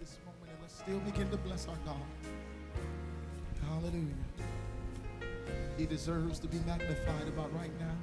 this moment and let's still begin to bless our God. Hallelujah. He deserves to be magnified about right now.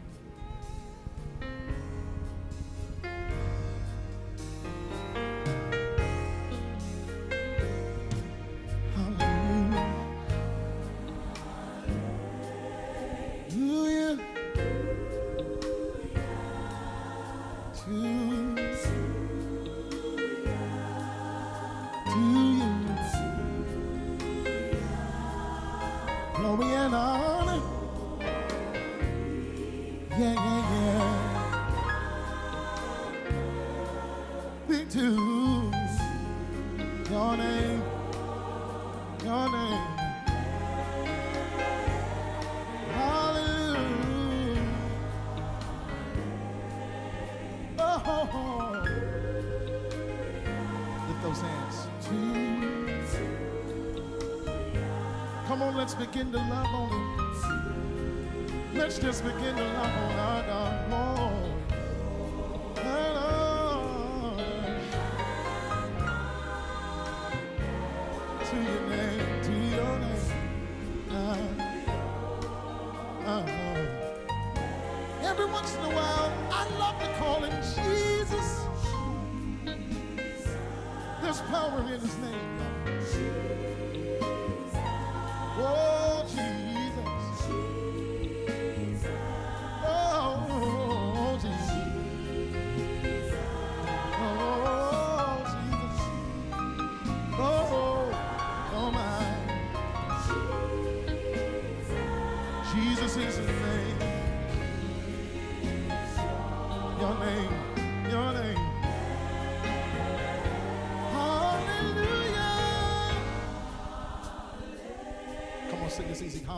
menos né?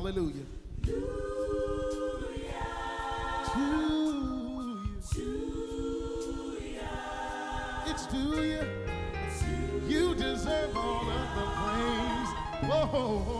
Hallelujah. to you. You deserve all of the praise. Whoa.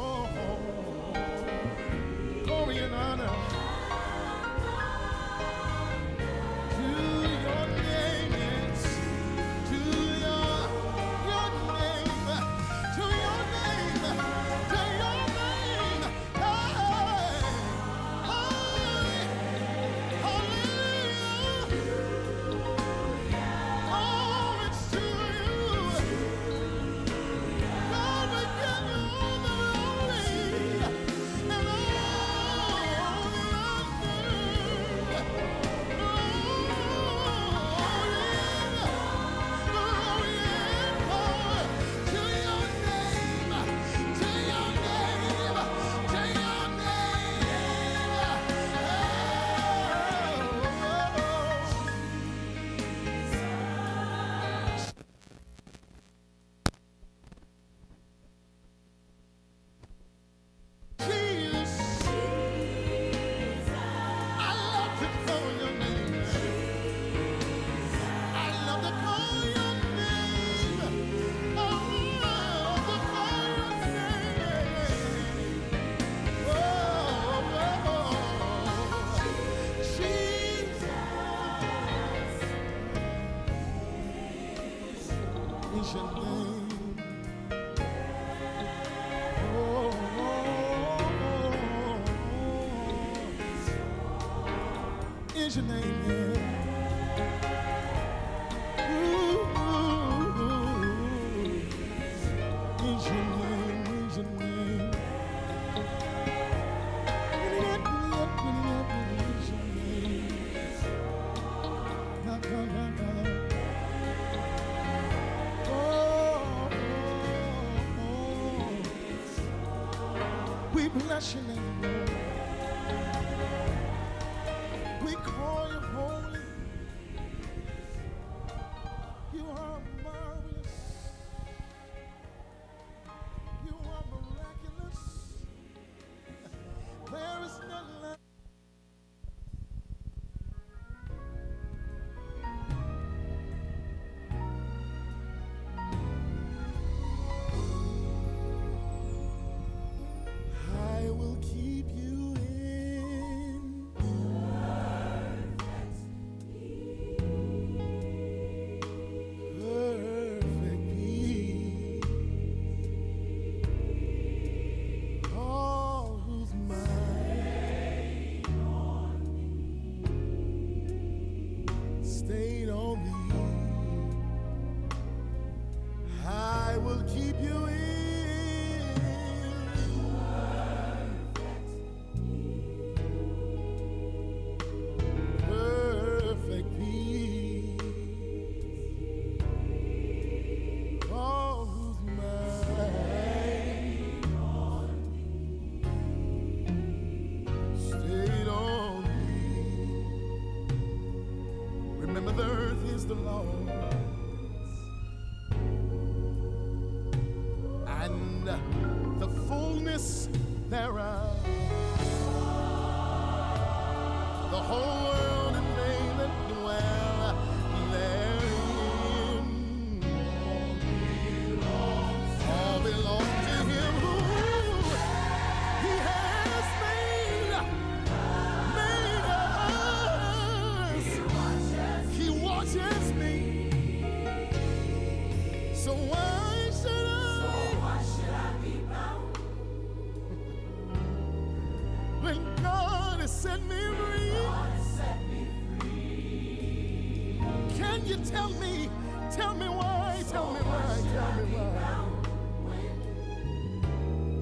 you tell me? Tell me why, tell me why, tell me why.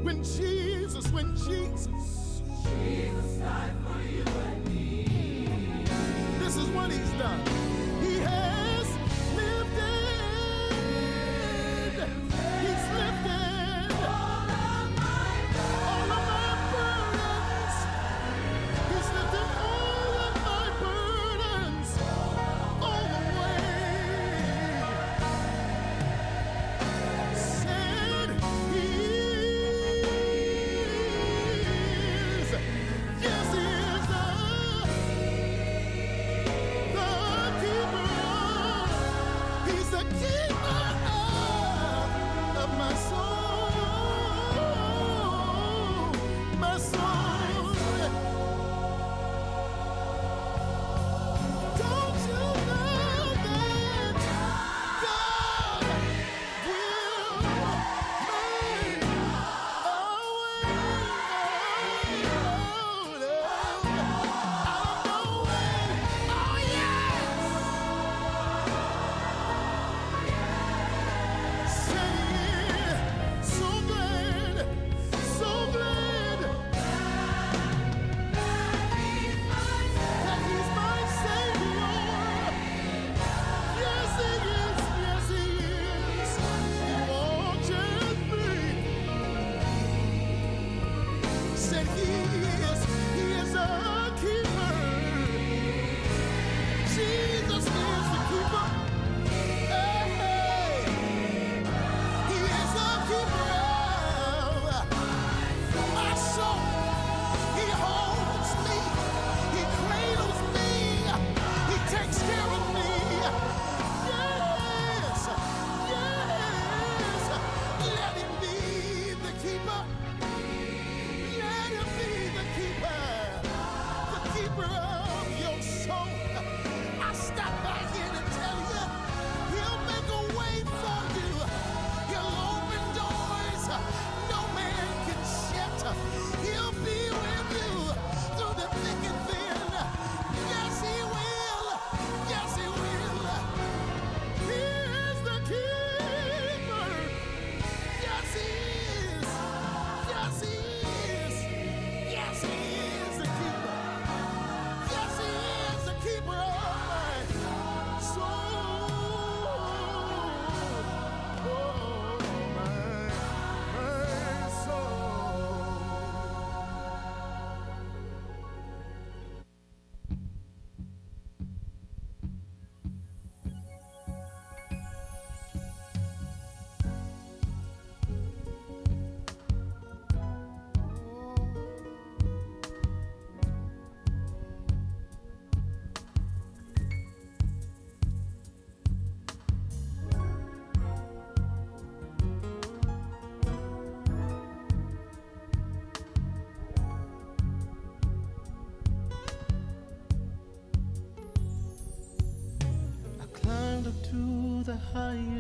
When Jesus, when Jesus, Jesus died for you and me. This is what he's done.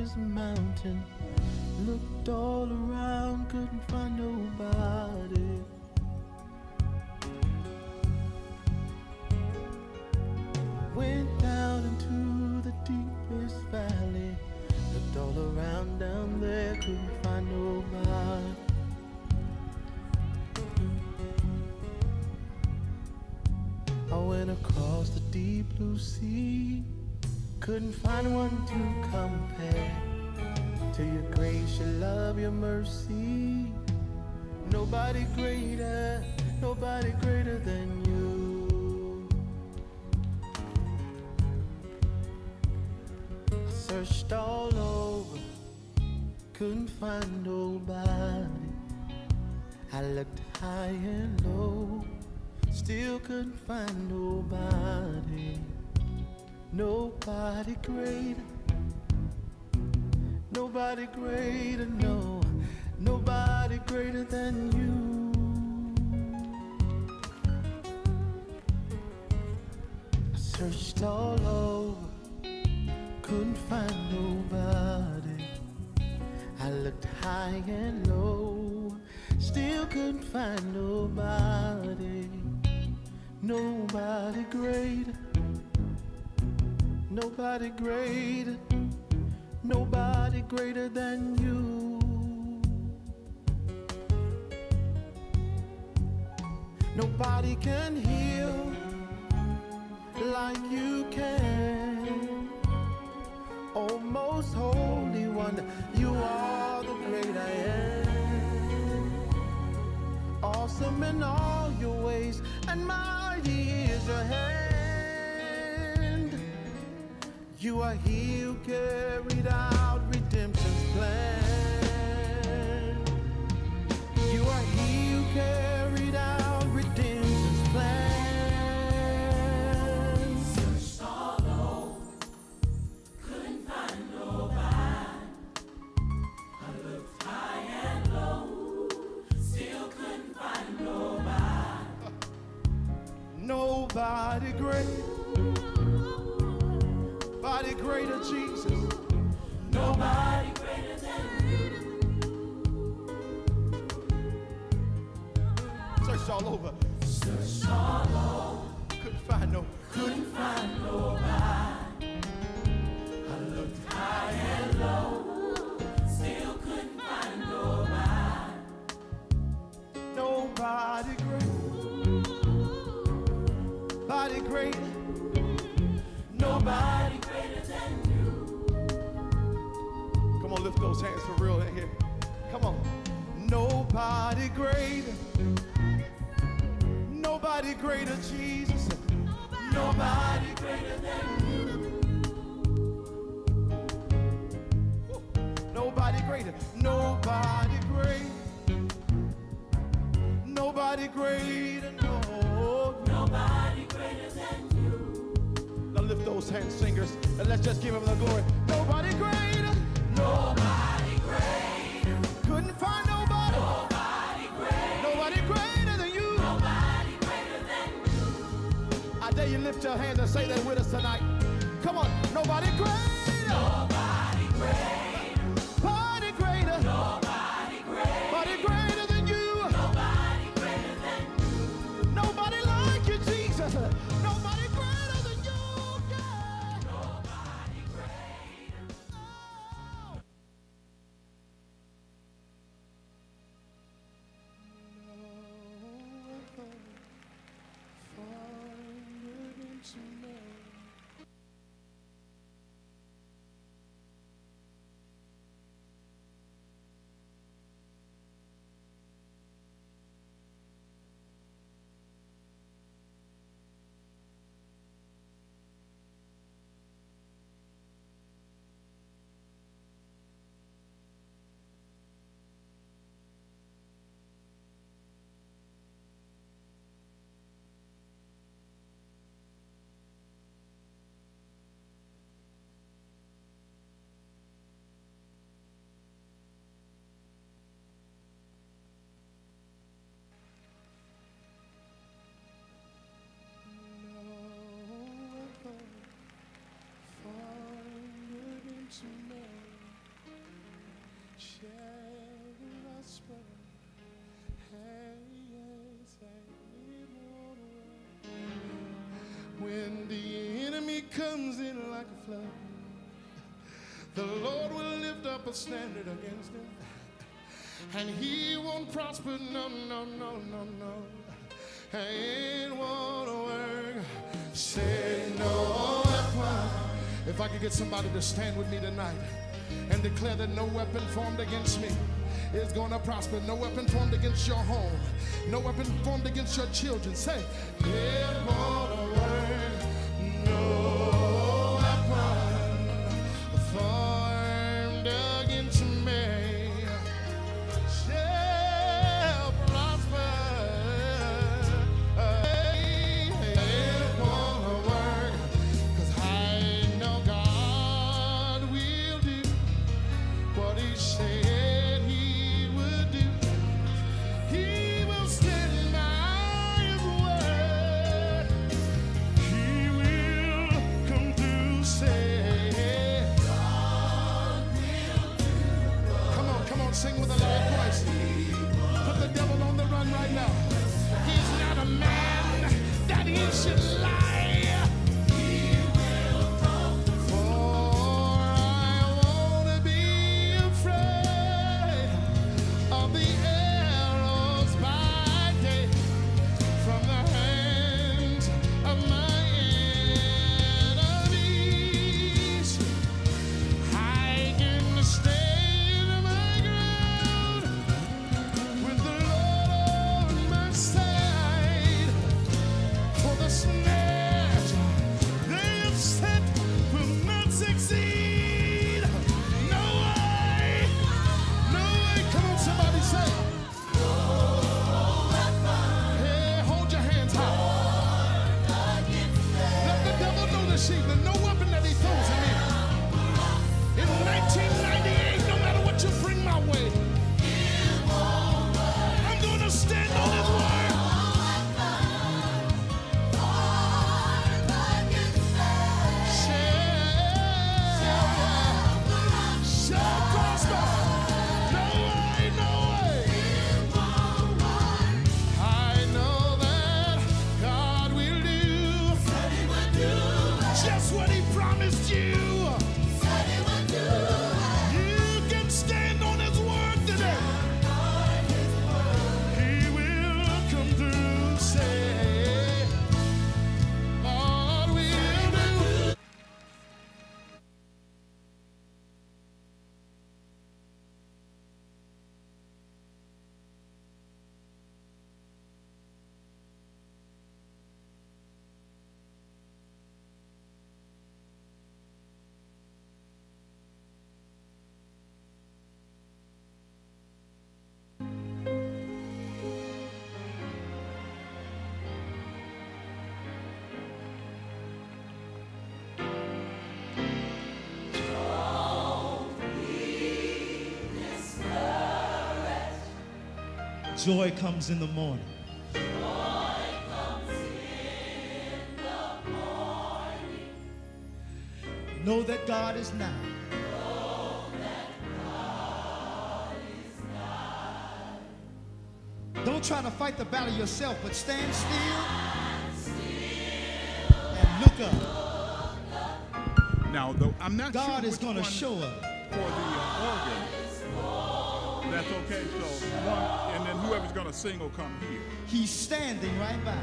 this mountain. Looked all around, couldn't find nobody. Went down into the deepest valley. Looked all around down there, couldn't find nobody. I went across the deep blue sea. Couldn't find one to come mercy. Nobody greater, nobody greater than you. I searched all over, couldn't find nobody. I looked high and low, still couldn't find nobody. Nobody greater, nobody greater, no, nobody greater than you. I searched all over, couldn't find nobody. I looked high and low, still couldn't find nobody. Nobody greater. Nobody greater, nobody greater than you. Nobody can heal like you can. Oh, most holy one, you are the great I am. Awesome in all your ways, and mighty is your hand. You are he who carried out redemption's plan. You are he who carried greater. Nobody greater. Nobody greater. No. Nobody greater than you. Now lift those hands, singers, and let's just give him the glory. Nobody greater. Nobody greater. Couldn't find nobody. Nobody greater. Nobody greater than you. Nobody greater than you. I dare you lift your hands and say that with us tonight. Come on. Nobody greater. Nobody greater. Flood, the Lord will lift up a standard against him. And he won't prosper, no, no, no, no, no. Say no. If I could get somebody to stand with me tonight and declare that no weapon formed against me is going to prosper. No weapon formed against your home. No weapon formed against your children. Say, it won't Joy comes in the morning. Joy comes in the morning. Know that God is nigh. Don't try to fight the battle yourself, but stand still and look up. Now, though, I'm not God sure is going to show up. for the uh, organ. That's okay. So one, and then whoever's going to sing will come here. He's standing right by.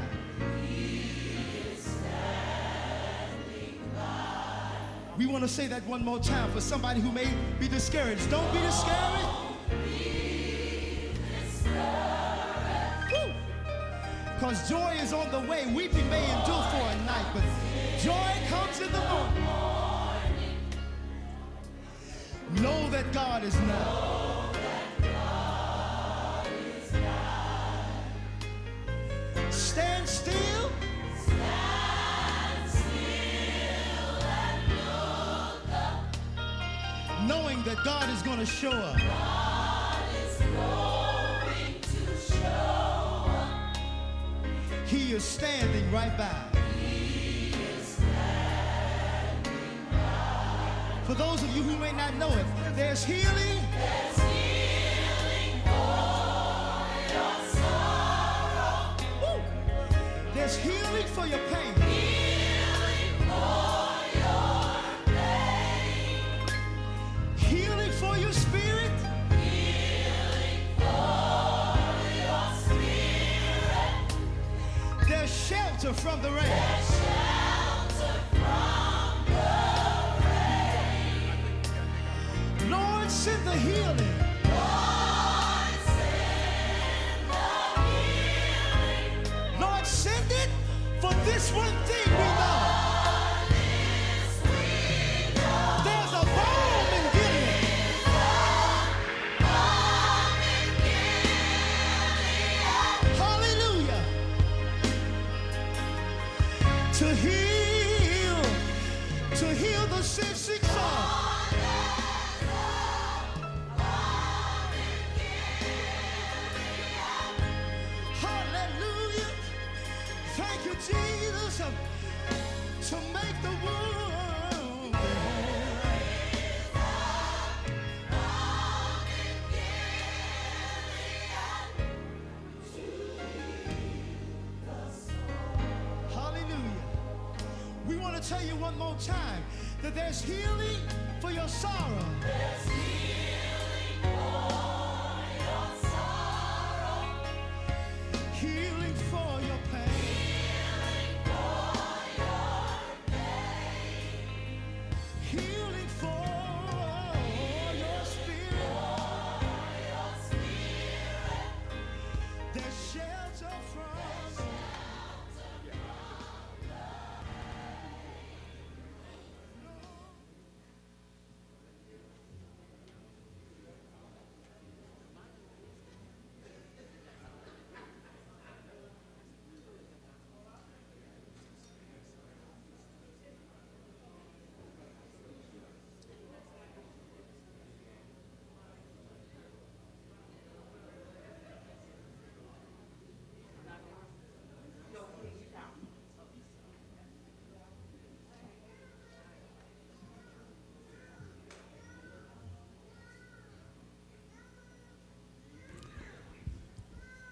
We want to say that one more time for somebody who may be discouraged. Don't be discouraged. Be discouraged. Because joy is on the way. Weeping may endure for a night, but joy comes in the morning. Know that God is nigh. God is going to show up. He is standing right by. For those of you who may not know it, there's healing. for your Woo! There's healing for your pain. That there's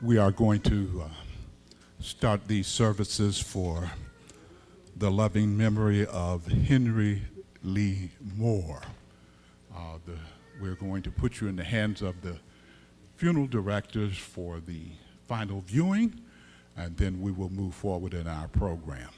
We are going to uh, start these services for the loving memory of Henry Lee Moore. Uh, the, we're going to put you in the hands of the funeral directors for the final viewing, and then we will move forward in our program.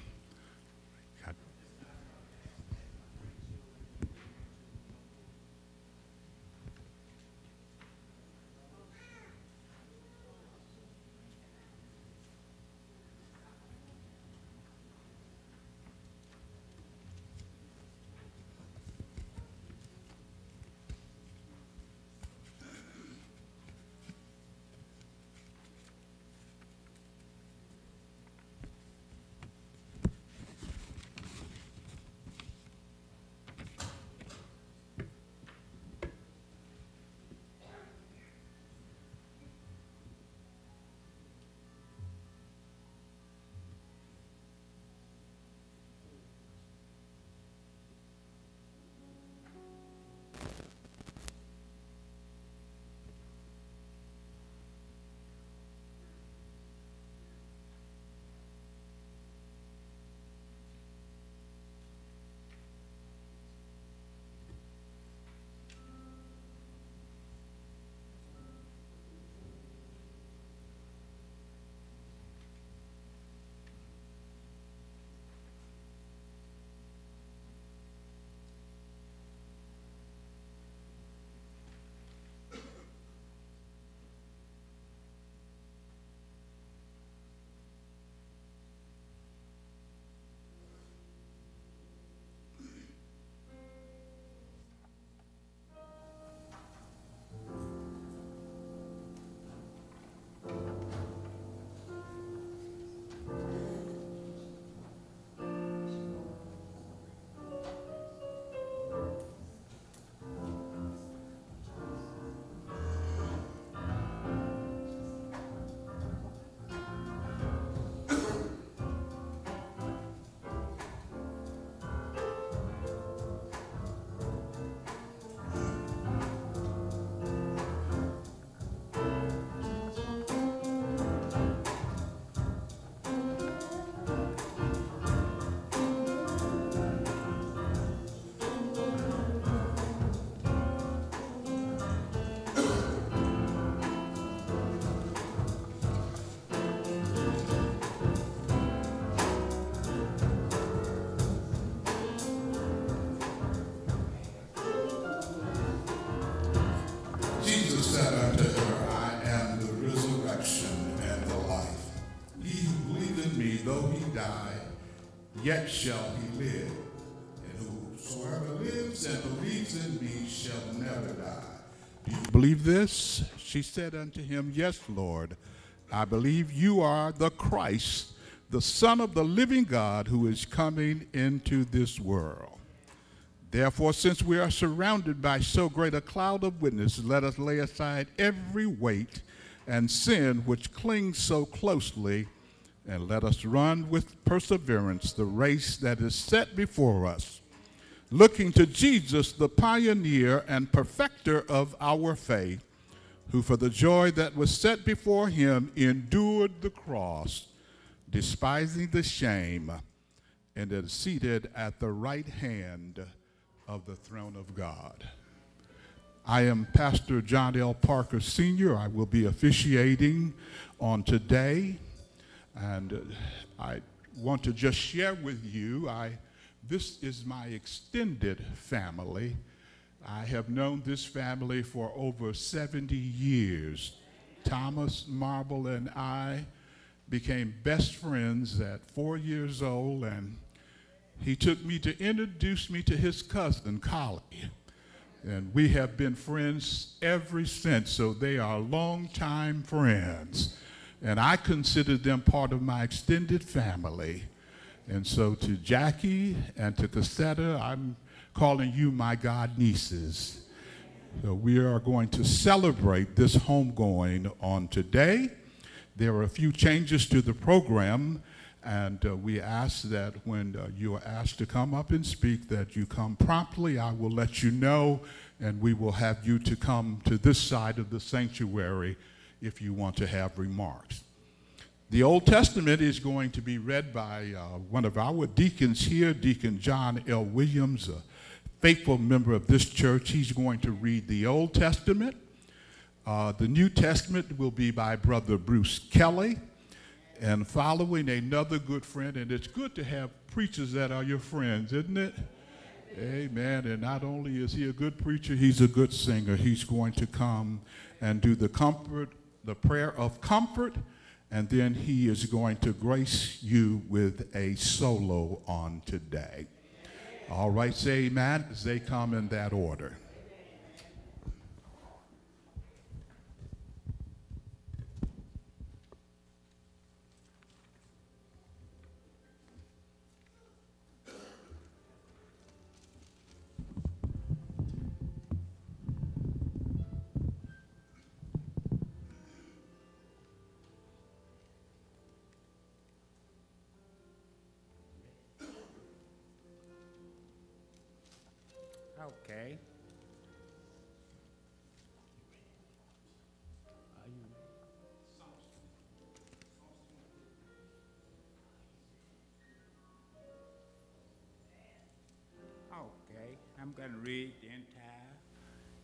Yet shall he live. And whosoever lives and believes in me shall never die. Do you believe this? She said unto him, Yes, Lord. I believe you are the Christ, the Son of the living God who is coming into this world. Therefore, since we are surrounded by so great a cloud of witnesses, let us lay aside every weight and sin which clings so closely, and let us run with perseverance the race that is set before us, looking to Jesus, the pioneer and perfecter of our faith, who for the joy that was set before him endured the cross, despising the shame, and is seated at the right hand of the throne of God. I am Pastor John L. Parker Sr. I will be officiating on today, and uh, I want to just share with you. I, this is my extended family. I have known this family for over 70 years. Thomas Marble and I became best friends at four years old, and he took me to introduce me to his cousin, Collie. And we have been friends ever since, so they are longtime friends. And I consider them part of my extended family. And so to Jackie and to Cassetta, I'm calling you my god nieces. So we are going to celebrate this homegoing on today. There are a few changes to the program and uh, we ask that when uh, you are asked to come up and speak, that you come promptly. I will let you know, and we will have you to come to this side of the sanctuary if you want to have remarks. The Old Testament is going to be read by uh, one of our deacons here, Deacon John L. Williams, a faithful member of this church. He's going to read the Old Testament. Uh, the New Testament will be by Brother Bruce Kelly and following another good friend. And it's good to have preachers that are your friends, isn't it? Amen. And not only is he a good preacher, he's a good singer. He's going to come and do the comfort, the prayer of comfort, and then he is going to grace you with a solo on today. All right, say amen as they come in that order.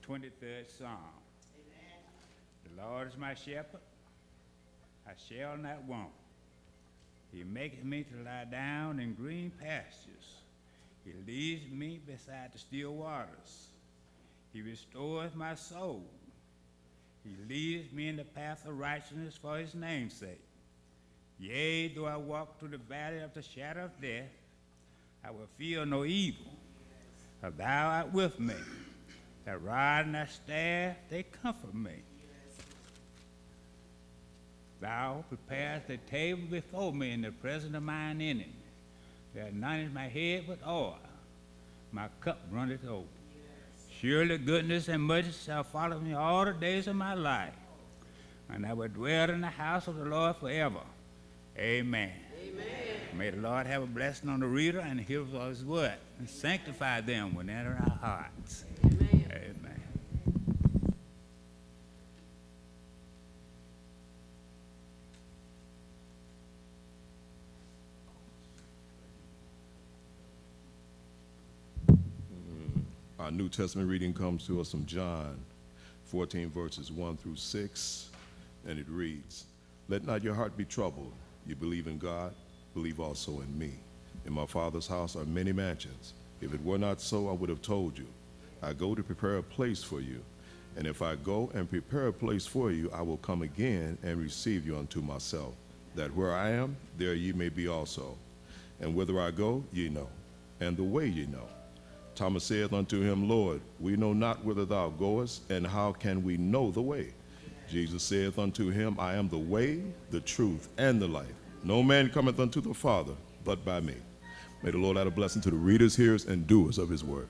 23rd Psalm. The Lord is my shepherd, I shall not want. He maketh me to lie down in green pastures. He leads me beside the still waters. He restoreth my soul. He leads me in the path of righteousness for his name's sake. Yea, though I walk through the valley of the shadow of death, I will fear no evil. For thou art with me. Thy rod and that staff, they comfort me. Thou preparest the table before me in the presence of mine enemies. Thou anointest my head with oil. My cup runneth over. Surely goodness and mercy shall follow me all the days of my life, and I will dwell in the house of the Lord forever. Amen. Amen. May the Lord have a blessing on the reader and hearer of his word, and sanctify them when they enter our hearts. Amen. Amen. Our New Testament reading comes to us from John 14, verses 1 through 6, and it reads Let not your heart be troubled. You believe in God, believe also in me. In my Father's house are many mansions. If it were not so, I would have told you. I go to prepare a place for you. And if I go and prepare a place for you, I will come again and receive you unto myself, that where I am, there ye may be also. And whither I go, ye know, and the way ye know. Thomas saith unto him, Lord, we know not whither thou goest, and how can we know the way? Jesus saith unto him, I am the way, the truth, and the life. No man cometh unto the Father but by me. May the Lord add a blessing to the readers, hearers, and doers of his word.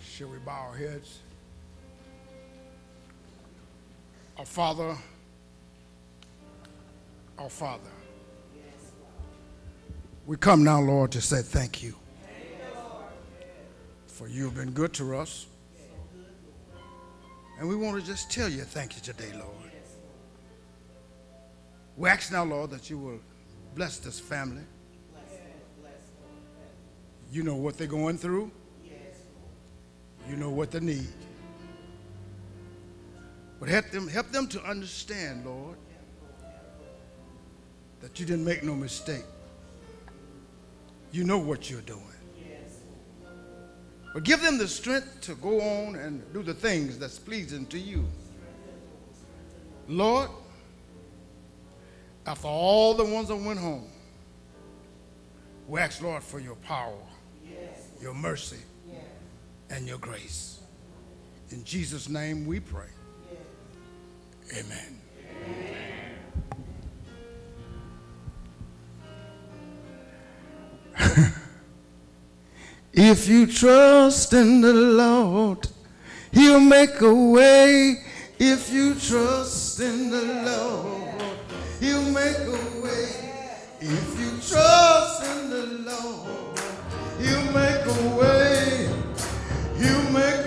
Shall we bow our heads? Our Father, our Father. We come now, Lord, to say thank you. For you've been good to us. And we want to just tell you thank you today, Lord. We ask now, Lord, that you will bless this family. You know what they're going through. You know what they need. But help them, help them to understand, Lord, that you didn't make no mistake. You know what you're doing. But give them the strength to go on and do the things that's pleasing to you. Lord, after all the ones that went home, we ask, Lord, for your power, your mercy, and your grace. In Jesus' name we pray. Amen. if you trust in the Lord, He'll make a way. If you trust in the Lord, He'll make a way. If you trust in the Lord, He'll make a way. He'll make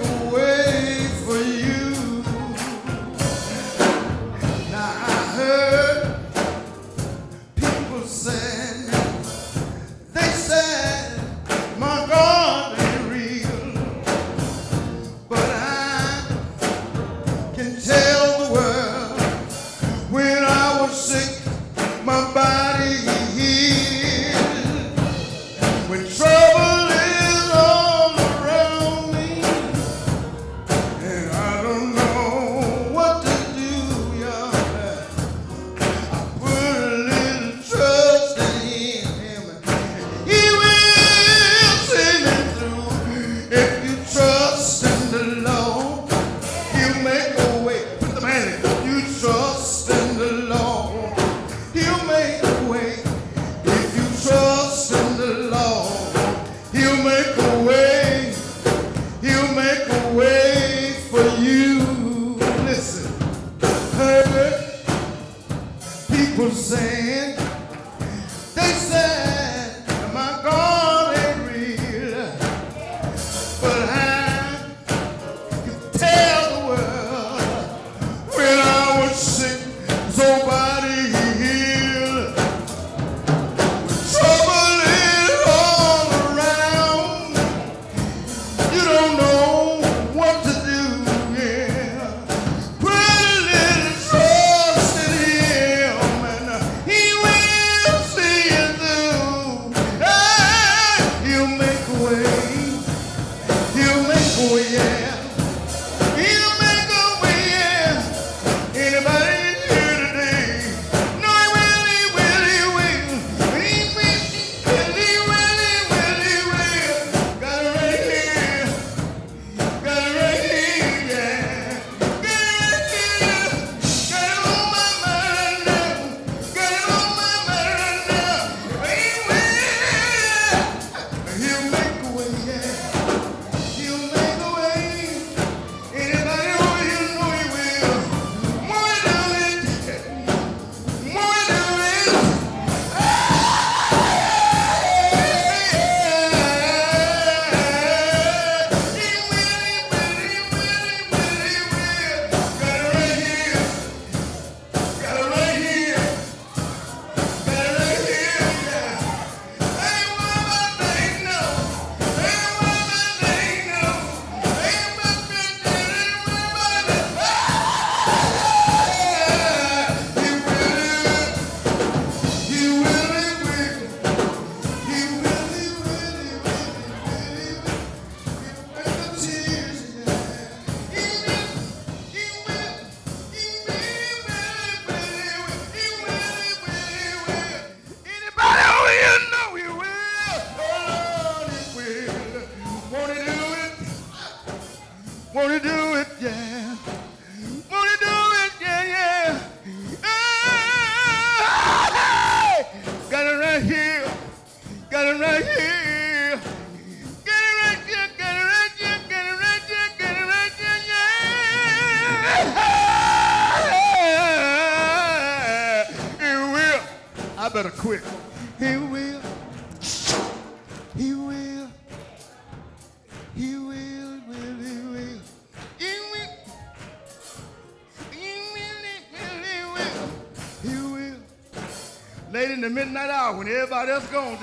everybody else gone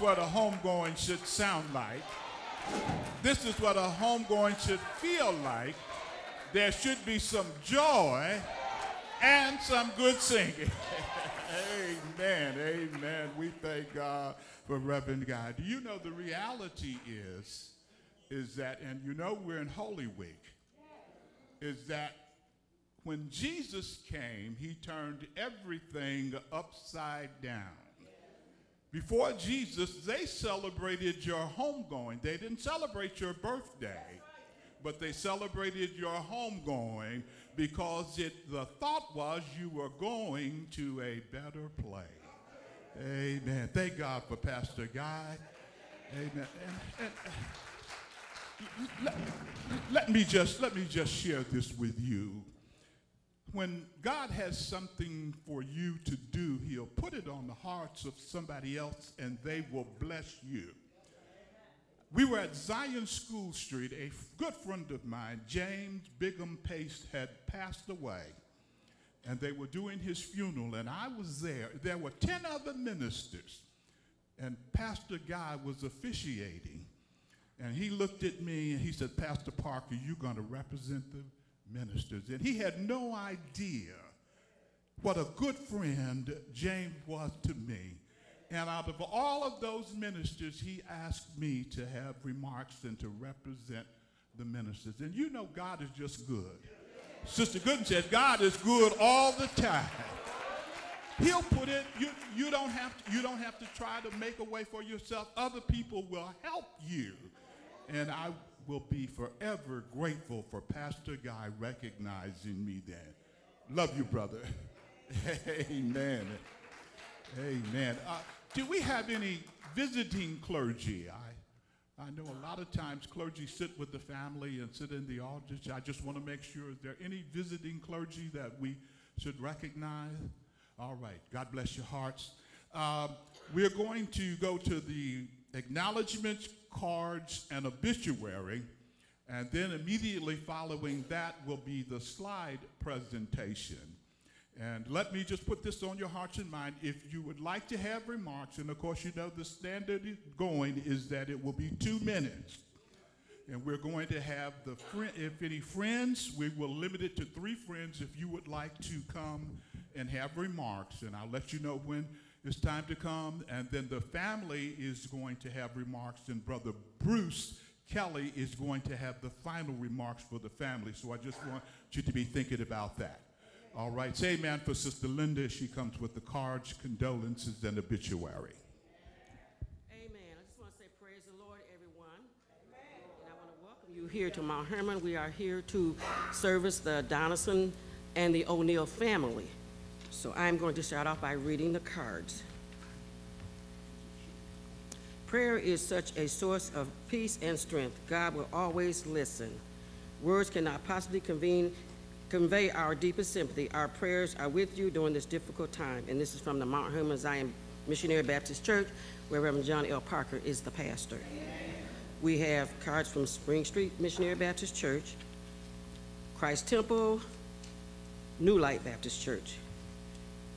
what a homegoing should sound like. This is what a homegoing should feel like. There should be some joy and some good singing. amen. Amen. We thank God for Reverend Guy. Do you know the reality is, is that, and you know we're in Holy Week, is that when Jesus came, he turned everything upside down. Before Jesus, they celebrated your homegoing. They didn't celebrate your birthday, but they celebrated your homegoing because it, the thought was you were going to a better place. Amen. Thank God for Pastor Guy. Amen. And, and, let, let me just let me just share this with you when God has something for you to do, He'll put it on the hearts of somebody else and they will bless you. We were at Zion School Street. A good friend of mine, James Bigham Pace, had passed away. And they were doing his funeral, and I was there. There were 10 other ministers, and Pastor Guy was officiating. And he looked at me and he said, Pastor Parker, you're going to represent the ministers. And he had no idea what a good friend James was to me. And out of all of those ministers, he asked me to have remarks and to represent the ministers. And you know God is just good. Sister Gooden said, God is good all the time. He'll put it, you, you, don't have to, you don't have to try to make a way for yourself. Other people will help you. And I will be forever grateful for Pastor Guy recognizing me then. Love you, brother. Amen. Amen. Uh, do we have any visiting clergy? I, I know a lot of times clergy sit with the family and sit in the audience. I just want to make sure, is there any visiting clergy that we should recognize? All right. God bless your hearts. Um, we're going to go to the acknowledgments, cards, and obituary. And then immediately following that will be the slide presentation. And let me just put this on your hearts and mind. If you would like to have remarks, and of course you know the standard going is that it will be two minutes. And we're going to have the friend, if any friends, we will limit it to three friends if you would like to come and have remarks. And I'll let you know when it's time to come. And then the family is going to have remarks, and Brother Bruce Kelly is going to have the final remarks for the family. So I just want you to be thinking about that. All right. Say amen for Sister Linda. She comes with the cards, condolences, and obituary. Amen. I just want to say praise the Lord, everyone. Amen. And I want to welcome you here to Mount Hermon. We are here to service the Donison and the O'Neill family. So I'm going to start off by reading the cards. Prayer is such a source of peace and strength. God will always listen. Words cannot possibly convene, convey our deepest sympathy. Our prayers are with you during this difficult time. And this is from the Mount Hermon Zion Missionary Baptist Church, where Reverend John L. Parker is the pastor. We have cards from Spring Street Missionary Baptist Church, Christ Temple, New Light Baptist Church,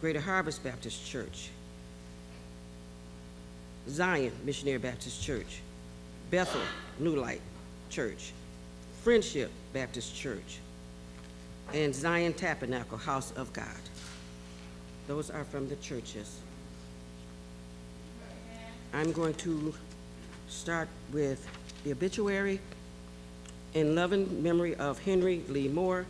Greater Harvest Baptist Church, Zion Missionary Baptist Church, Bethel New Light Church, Friendship Baptist Church, and Zion Tabernacle House of God. Those are from the churches. I'm going to start with the obituary in loving memory of Henry Lee Moore,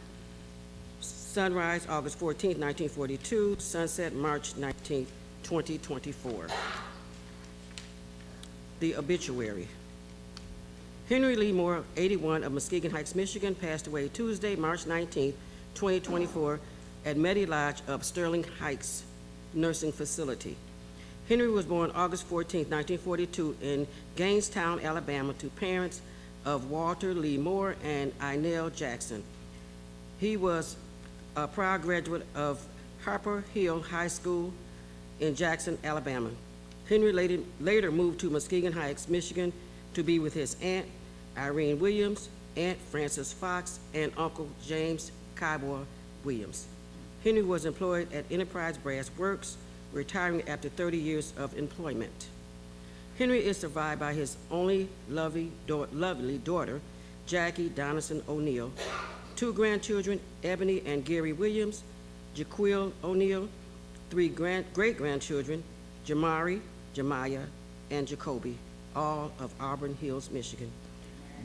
sunrise August 14, 1942, sunset March 19, 2024. The obituary. Henry Lee Moore, 81, of Muskegon Heights, Michigan, passed away Tuesday, March 19, 2024, at Medi Lodge of Sterling Heights Nursing Facility. Henry was born August 14, 1942, in Gainestown, Alabama, to parents of Walter Lee Moore and Inell Jackson. He was a proud graduate of Harper Hill High School in Jackson, Alabama. Henry later, moved to Muskegon Heights, Michigan, to be with his aunt, Irene Williams, Aunt Frances Fox, and Uncle James Kybor Williams. Henry was employed at Enterprise Brass Works, retiring after 30 years of employment. Henry is survived by his only lovely, lovely daughter, Jackie Donaldson O'Neill, two grandchildren, Ebony and Gary Williams, Jaquil O'Neill, three great-grandchildren, Jamari, Jemiah, and Jacoby, all of Auburn Hills, Michigan.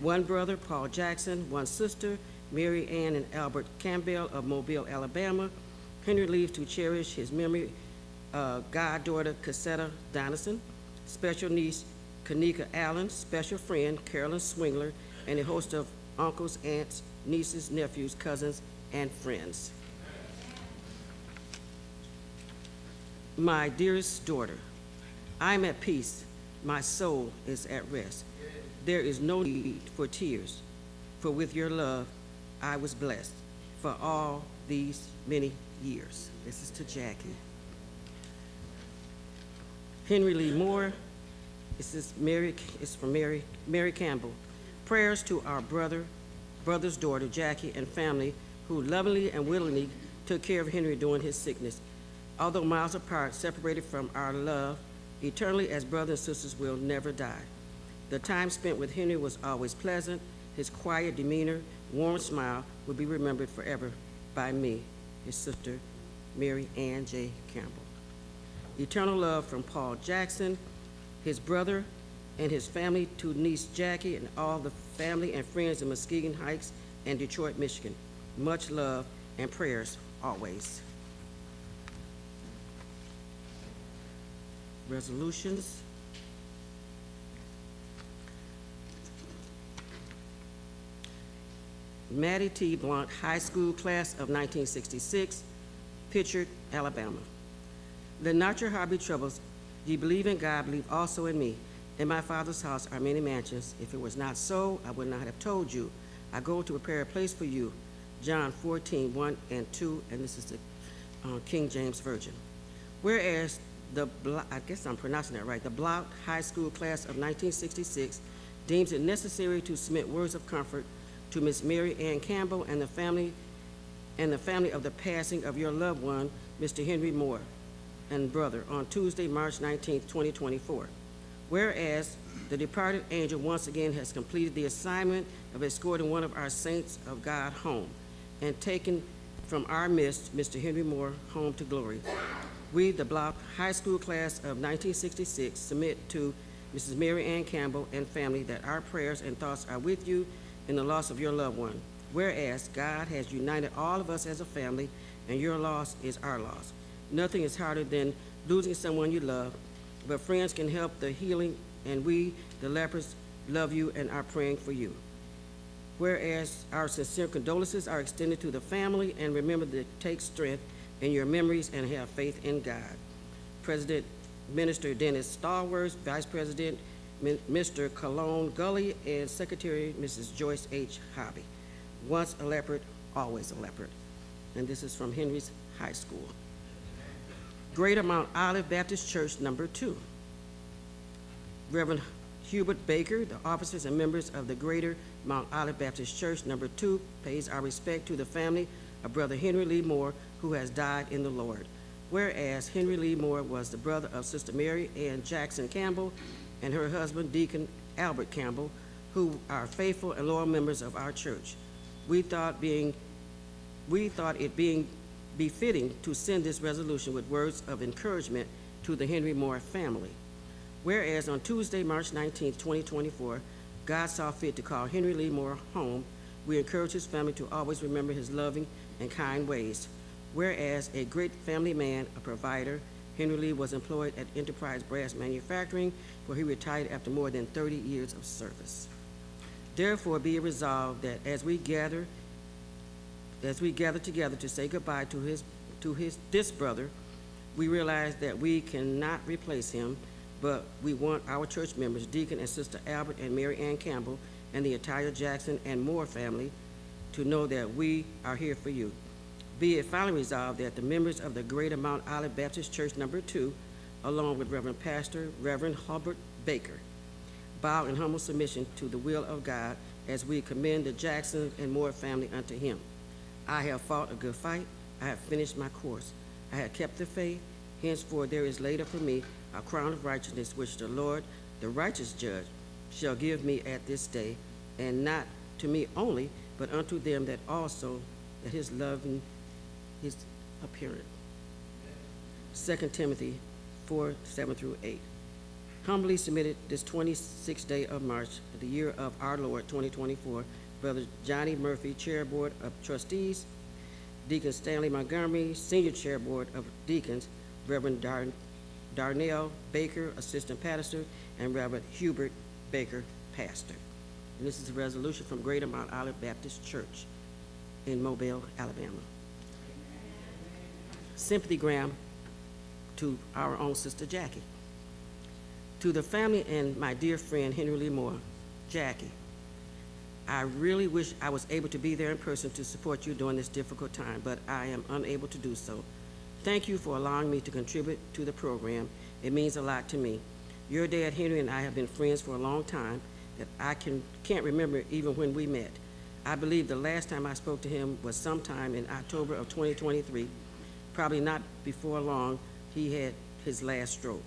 One brother, Paul Jackson, one sister, Mary Ann and Albert Campbell of Mobile, Alabama. Henry leaves to cherish his memory uh, goddaughter Cassetta Donaldson, special niece Kanika Allen, special friend Carolyn Swingler, and a host of uncles, aunts, nieces, nephews, cousins, and friends. My dearest daughter, I am at peace. My soul is at rest. There is no need for tears, for with your love I was blessed for all these many years. This is to Jackie. Henry Lee Moore. This is Mary, it's from Mary, Mary Campbell. Prayers to our brother, brother's daughter, Jackie, and family who lovingly and willingly took care of Henry during his sickness. Although miles apart, separated from our love, eternally as brothers and sisters will never die. The time spent with Henry was always pleasant. His quiet demeanor, warm smile will be remembered forever by me, his sister, Mary Ann J. Campbell. Eternal love from Paul Jackson, his brother, and his family to niece Jackie and all the family and friends in Muskegon Heights and Detroit, Michigan. Much love and prayers always. Resolutions. Mattie T. Blount High School Class of 1966, Prichard, Alabama. Let not your heart be troubled. Ye believe in God, believe also in me. In my Father's house are many mansions. If it was not so, I would not have told you. I go to prepare a place for you. John 14, 1 and 2, and this is the uh, King James Version. Whereas the, I guess I'm pronouncing that right, the Blount High School class of 1966 deems it necessary to submit words of comfort to Miss Mary Ann Campbell and the family and the family of the passing of your loved one, Mr. Henry Moore and brother on Tuesday, March 19, 2024. Whereas the departed angel once again has completed the assignment of escorting one of our saints of God home and taken from our midst Mr. Henry Moore home to glory. We, the Blount High School class of 1966, submit to Mrs. Mary Ann Campbell and family that our prayers and thoughts are with you in the loss of your loved one. Whereas God has united all of us as a family, and your loss is our loss. Nothing is harder than losing someone you love, but friends can help the healing, and we, the lepers, love you and are praying for you. Whereas our sincere condolences are extended to the family, and remember to take strength in your memories and have faith in God. President Minister Dennis Stallworth, Vice President Mr. Cologne Gully, and Secretary Mrs. Joyce H. Hobby. Once a leopard, always a leopard. And this is from Henry's High School. Greater Mount Olive Baptist Church, number two. Reverend Hubert Baker, the officers and members of the Greater Mount Olive Baptist Church, number two, pays our respect to the family of Brother Henry Lee Moore, who has died in the Lord. Whereas Henry Lee Moore was the brother of Sister Mary Ann Jackson Campbell and her husband Deacon Albert Campbell, who are faithful and loyal members of our church. We thought being, we thought it being befitting to send this resolution with words of encouragement to the Henry Moore family. Whereas on Tuesday, March 19, 2024, God saw fit to call Henry Lee Moore home, we encourage his family to always remember his loving and kind ways. Whereas a great family man, a provider, Henry Lee was employed at Enterprise Brass Manufacturing, where he retired after more than 30 years of service. Therefore, be it resolved that as we gather, as we gather together to say goodbye to his, to his, this brother, we realize that we cannot replace him, but we want our church members, Deacon and Sister Albert and Mary Ann Campbell, and the entire Jackson and Moore family, to know that we are here for you. Be it finally resolved that the members of the Greater Mount Olive Baptist Church Number Two, along with Reverend Pastor Reverend Hubert Baker, bow in humble submission to the will of God as we commend the Jackson and Moore family unto him. I have fought a good fight. I have finished my course. I have kept the faith. Henceforth there is laid up for me a crown of righteousness which the Lord, the righteous judge, shall give me at this day, and not to me only, but unto them that also that his love is apparent. 2 Timothy 4, 7 through 8. Humbly submitted this 26th day of March, the year of our Lord 2024 Brother Johnny Murphy, Chair Board of Trustees, Deacon Stanley Montgomery, Senior Chair Board of Deacons, Reverend Dar Darnell Baker, Assistant Pastor, and Reverend Hubert Baker, Pastor. And this is a resolution from Greater Mount Olive Baptist Church in Mobile, Alabama. Sympathy Graham to our own sister Jackie. To the family and my dear friend Henry Lee Moore, Jackie, I really wish I was able to be there in person to support you during this difficult time, but I am unable to do so. Thank you for allowing me to contribute to the program. It means a lot to me. Your dad, Henry, and I have been friends for a long time that I can, can't remember even when we met. I believe the last time I spoke to him was sometime in October of 2023. Probably not before long, he had his last stroke.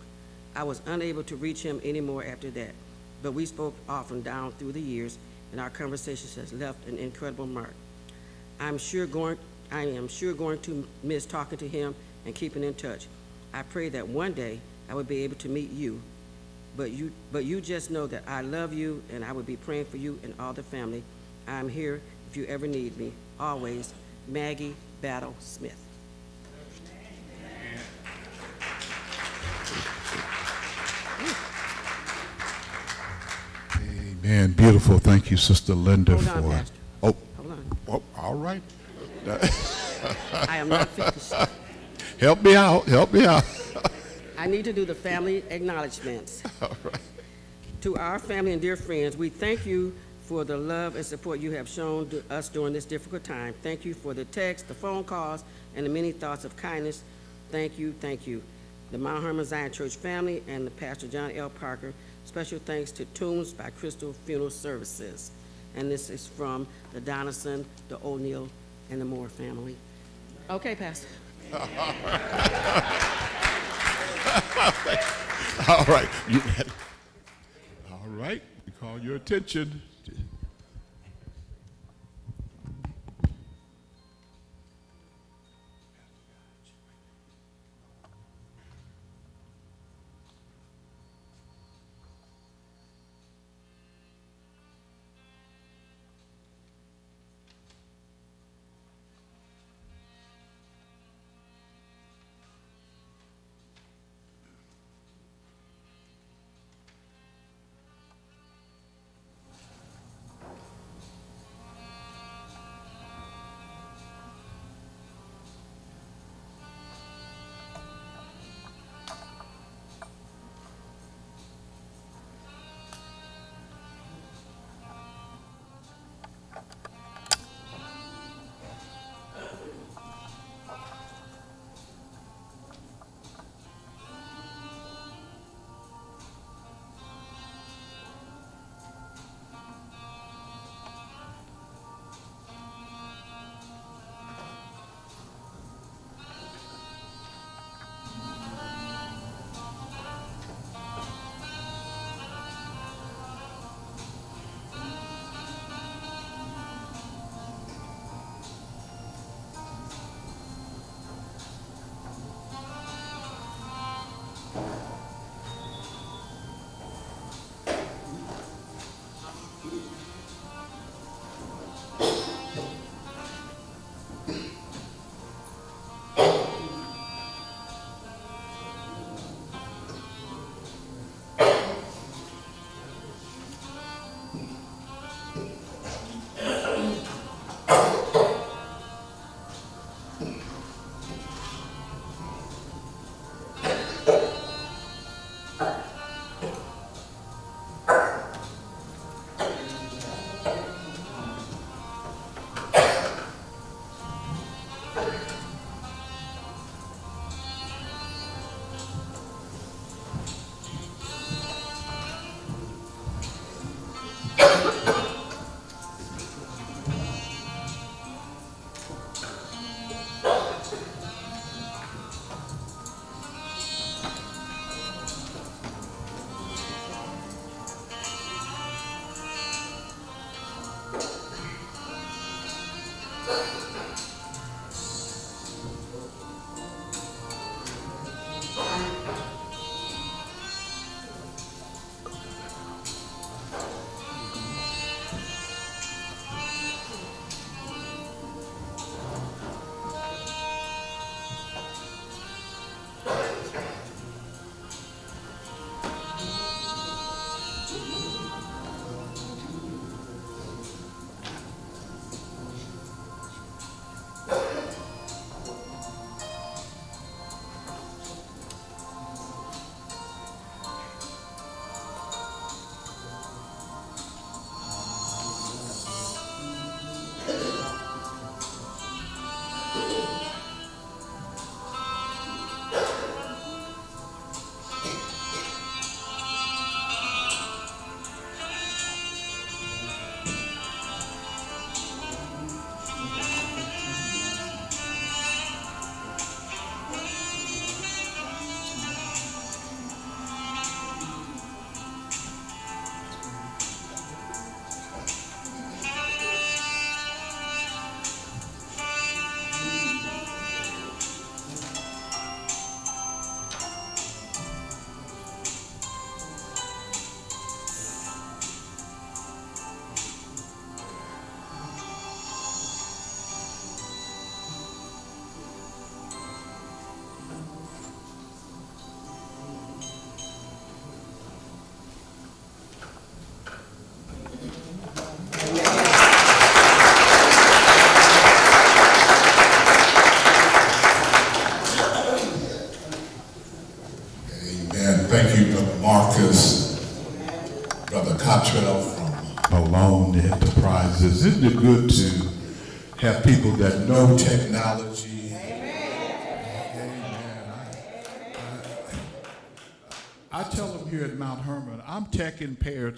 I was unable to reach him anymore after that, but we spoke often down through the years, and our conversations has left an incredible mark. I'm sure going, I am sure going to miss talking to him and keeping in touch. I pray that one day I will be able to meet you, but you, but you just know that I love you and I will be praying for you and all the family. I'm here if you ever need me. Always, Maggie Battle Smith. Amen. Beautiful. Thank you, Sister Linda, Hold for. Pastor. Oh, Hold on. oh, all right. I am not finished. Help me out. Help me out. I need to do the family acknowledgements. All right. To our family and dear friends, we thank you for the love and support you have shown to us during this difficult time. Thank you for the texts, the phone calls, and the many thoughts of kindness. Thank you, thank you. The Mount Hermon Zion Church family and the Pastor John L. Parker. Special thanks to Tombs by Crystal Funeral Services. And this is from the Donaldson, the O'Neill, and the Moore family. Okay, Pastor. All right. You ready? All right. We call your attention.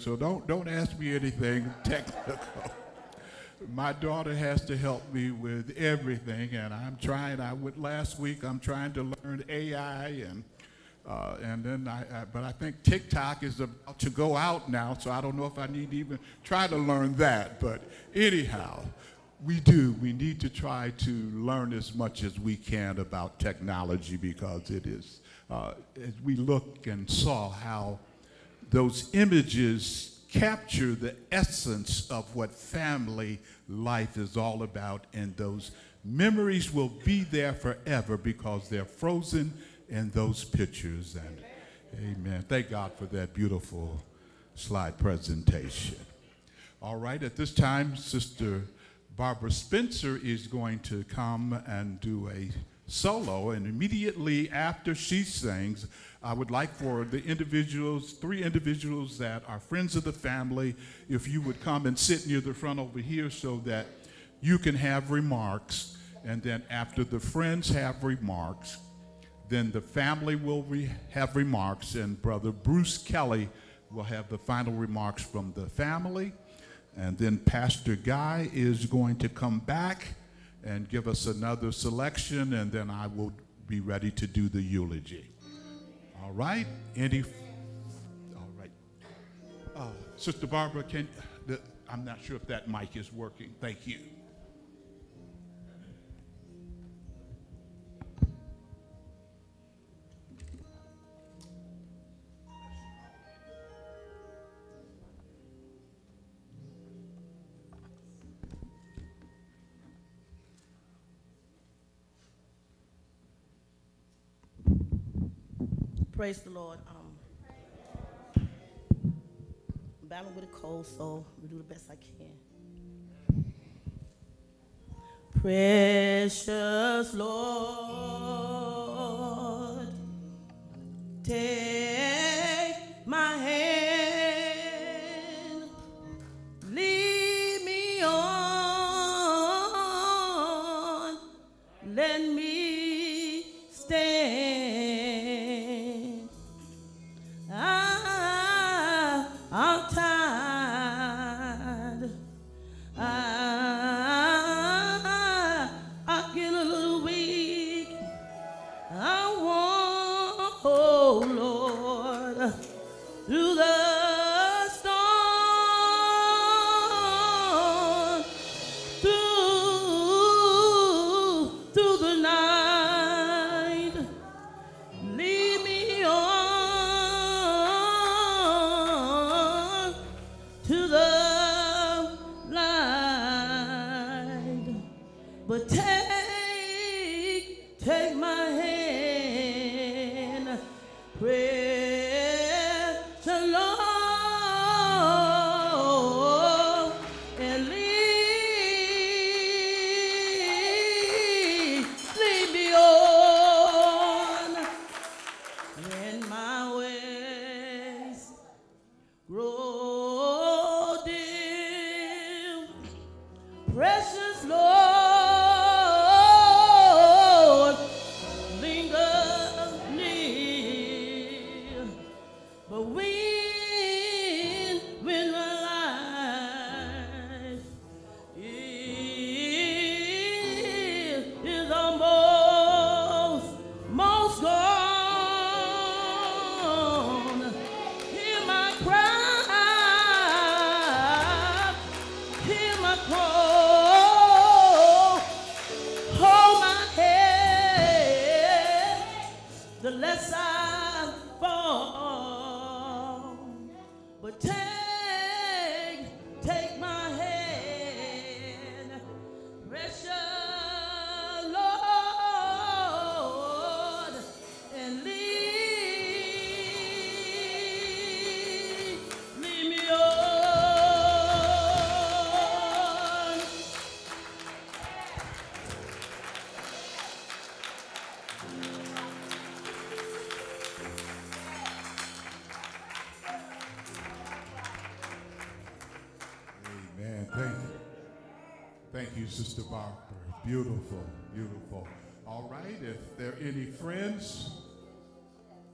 So don't, don't ask me anything technical. My daughter has to help me with everything, and I'm trying. I went last week. I'm trying to learn AI and uh, and then I, I, but I think TikTok is about to go out now, so I don't know if I need to even try to learn that. But anyhow, we do. We need to try to learn as much as we can about technology because it is, uh, as we look and saw how those images capture the essence of what family life is all about, and those memories will be there forever because they're frozen in those pictures. And amen. Thank God for that beautiful slide presentation. All right, at this time, Sister Barbara Spencer is going to come and do a solo, and immediately after she sings, I would like for the individuals, three individuals that are friends of the family, if you would come and sit near the front over here so that you can have remarks. And then after the friends have remarks, then the family will re have remarks, and Brother Bruce Kelly will have the final remarks from the family. And then Pastor Guy is going to come back and give us another selection, and then I will be ready to do the eulogy. All right? Any? All right. Uh, Sister Barbara, can the, I'm not sure if that mic is working. Thank you. Praise the Lord. Um, I'm battling with a cold, so I'm do the best I can. Precious Lord, take Barker. Beautiful, beautiful. All right, if there are any friends,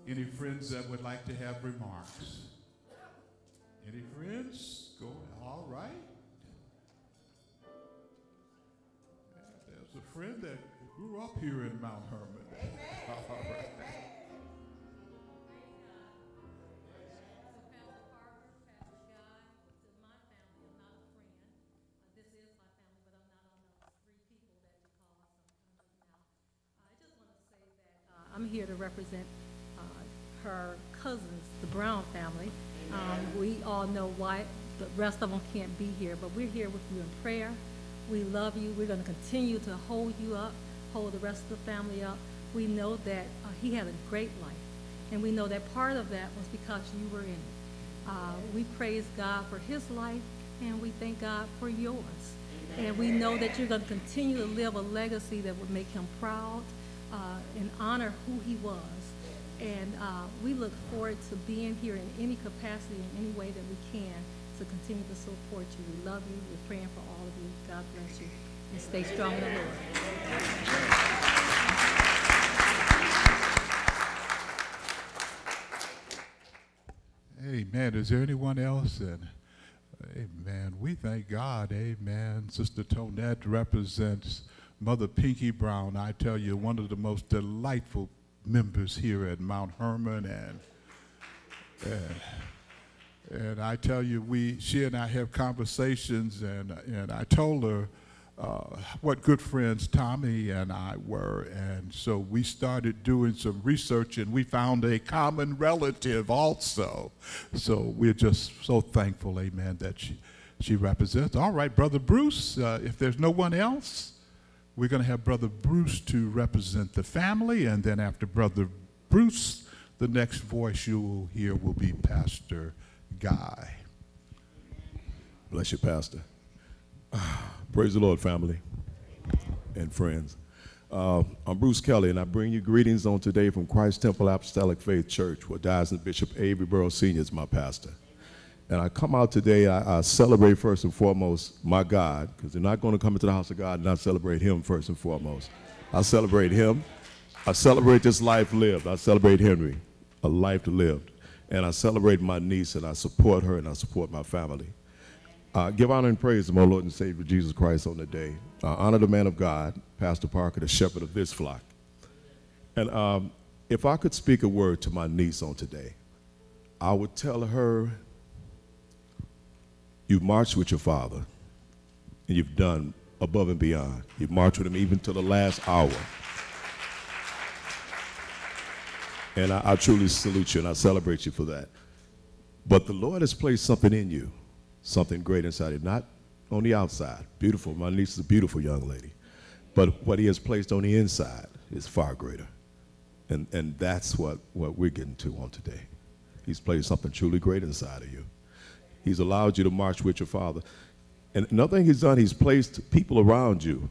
any friends that would like to have remarks? Any friends? Go, all right. Yeah, there's a friend that grew up here in Mount Hermon. All right. I'm here to represent uh, her cousins, the Brown family. Um, We all know why the rest of them can't be here, but we're here with you in prayer. We love you. We're going to continue to hold you up, hold the rest of the family up. We know that uh, he had a great life, and we know that part of that was because you were in it. Uh, We praise God for his life, and we thank God for yours. And we know that you're going to continue to live a legacy that would make him proud uh, and honor who he was. And uh, we look forward to being here in any capacity, in any way that we can, to continue to support you. We love you. We're praying for all of you. God bless you. And stay strong in the Lord. Amen. Is there anyone else? And amen. We thank God. Amen. Sister Tonette represents Mother Pinky Brown. I tell you, one of the most delightful members here at Mount Hermon, and and, and I tell you, we she and I have conversations, and and I told her. Uh, what good friends Tommy and I were. And so we started doing some research and we found a common relative also. So we're just so thankful, amen, that she, she represents. All right, Brother Bruce, uh, if there's no one else, we're going to have Brother Bruce to represent the family. And then after Brother Bruce, the next voice you will hear will be Pastor Guy. Bless you, Pastor. Praise the Lord, family and friends. Uh, I'm Bruce Kelly, and I bring you greetings on today from Christ Temple Apostolic Faith Church, where Diocesan Bishop Avery Burrow Sr. is my pastor. And I come out today, I, I celebrate first and foremost my God, because they're not going to come into the house of God and not celebrate Him first and foremost. I celebrate Him. I celebrate this life lived. I celebrate Henry, a life lived. And I celebrate my niece, and I support her, and I support my family. Uh, give honor and praise to my Lord and Savior Jesus Christ on the day. Honor the man of God, Pastor Parker, the shepherd of this flock. And um, if I could speak a word to my niece on today, I would tell her, You've marched with your father, and you've done above and beyond. You've marched with him even to the last hour. And I, I truly salute you and I celebrate you for that. But the Lord has placed something in you something great inside you, not on the outside. Beautiful. My niece is a beautiful young lady. But what he has placed on the inside is far greater. And, and that's what, what we're getting to on today. He's placed something truly great inside of you. He's allowed you to march with your father. And another thing he's done, he's placed people around you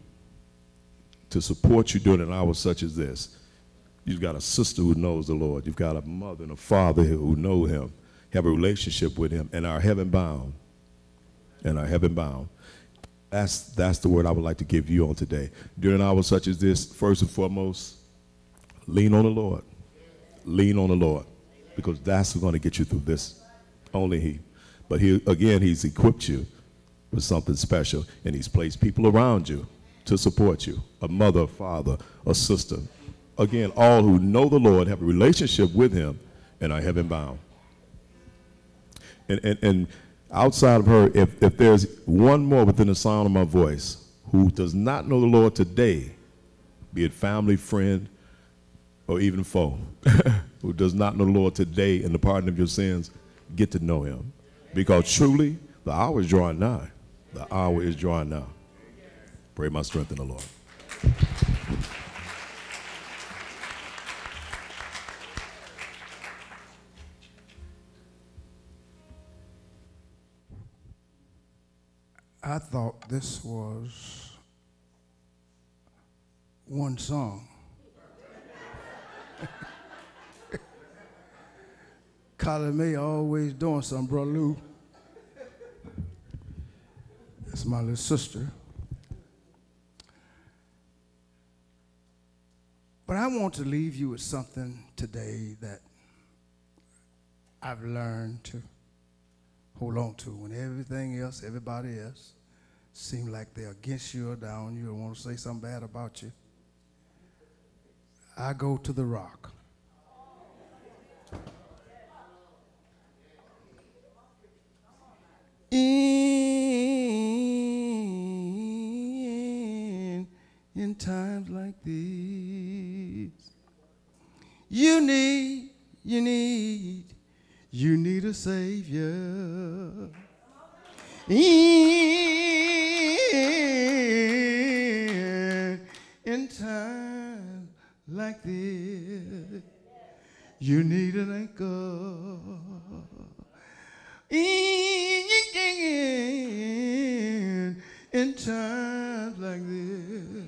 to support you during an hour such as this. You've got a sister who knows the Lord. You've got a mother and a father who know him, have a relationship with him, and are heaven bound and are heaven bound. That's, that's the word I would like to give you on today. During an hour such as this, first and foremost, lean on the Lord. Lean on the Lord because that's going to get you through this. Only He. But he, again, He's equipped you with something special and He's placed people around you to support you a mother, a father, a sister. Again, all who know the Lord have a relationship with Him and are heaven bound. And, and, and outside of her, if, if there's one more within the sound of my voice who does not know the Lord today, be it family, friend, or even foe, who does not know the Lord today and the pardon of your sins, get to know him. Because truly, the hour is drawing nigh. The hour is drawing nigh. Pray my strength in the Lord. I thought this was one song. Colin May always doing something, Brother Lou. That's my little sister. But I want to leave you with something today that I've learned to hold on to when everything else, everybody else, seem like they're against you or down you or want to say something bad about you. I go to the rock. In, in times like these, you need, you need, you need a savior. In, in times like this, you need an anchor. In, in times like this,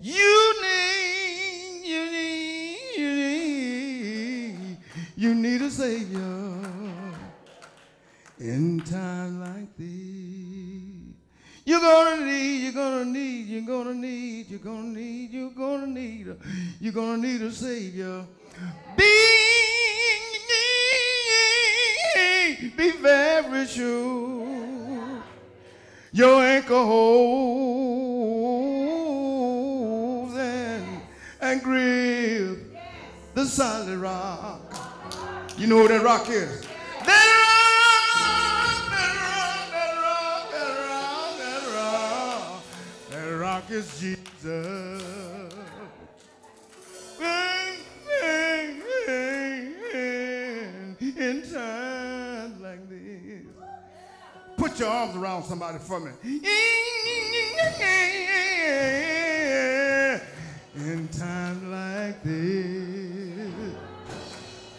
you need, you need, you need, you need a savior. In times like these, you're gonna need, you're gonna need, you're gonna need, you're gonna need, you're gonna need, a, you're gonna need a savior. Be, be very sure your anchor holds and, and grip the solid rock. You know who that rock is? That rock, that rock, that rock, that rock, that rock is Jesus. Put your arms around somebody for me. In times like this,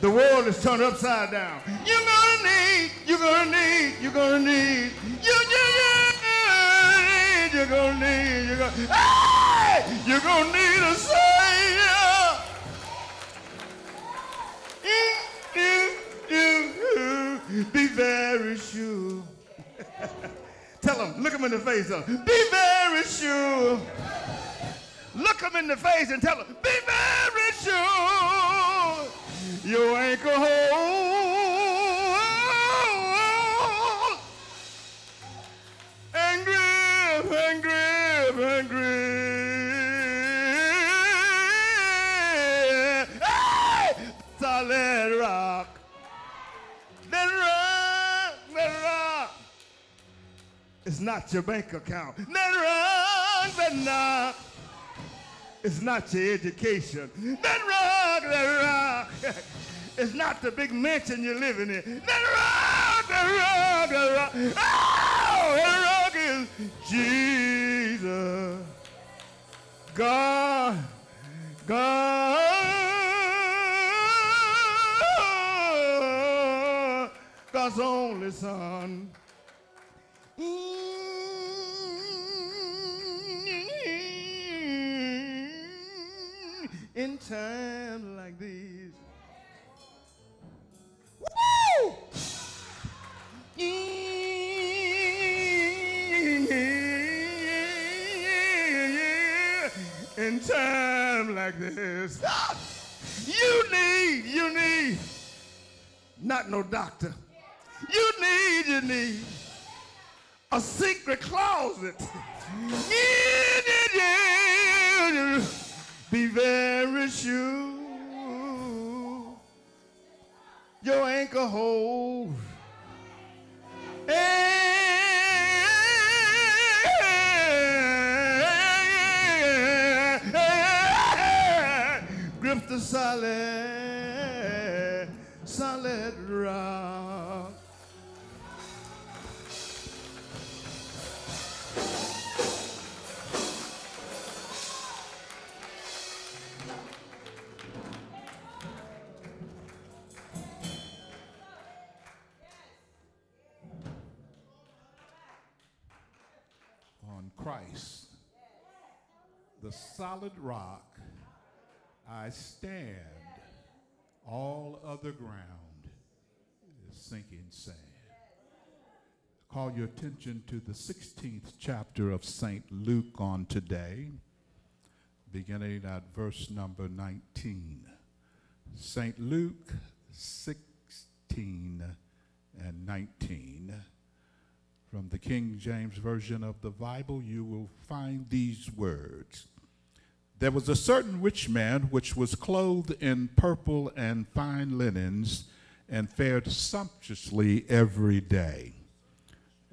the world is turned upside down. You're gonna need, you're gonna need, you're gonna need, you, you, you, you're gonna need, you're gonna, hey, you're gonna need a savior. Be very sure. Tell them, look them in the face. 'em, be very sure. Look them in the face and tell them, be very sure. Your anchor hold not your bank account. That rock, that rock. It's not your education. That rock, that rock. It's not the big mansion you're living in. That rock, that rock, that rock. Oh, that rock is Jesus. God, God, God's only son. Times like these. Woo! In time like this, you need, you need, not no doctor. You need, you need a secret closet. Be very sure your anchor hold. Grip the solid, solid rock. Solid rock, I stand. All other ground is sinking sand. Call your attention to the 16th chapter of St. Luke on today. beginning at verse number 19. St. Luke 16 and 19. From the King James Version of the Bible, you will find these words. There was a certain rich man which was clothed in purple and fine linens and fared sumptuously every day.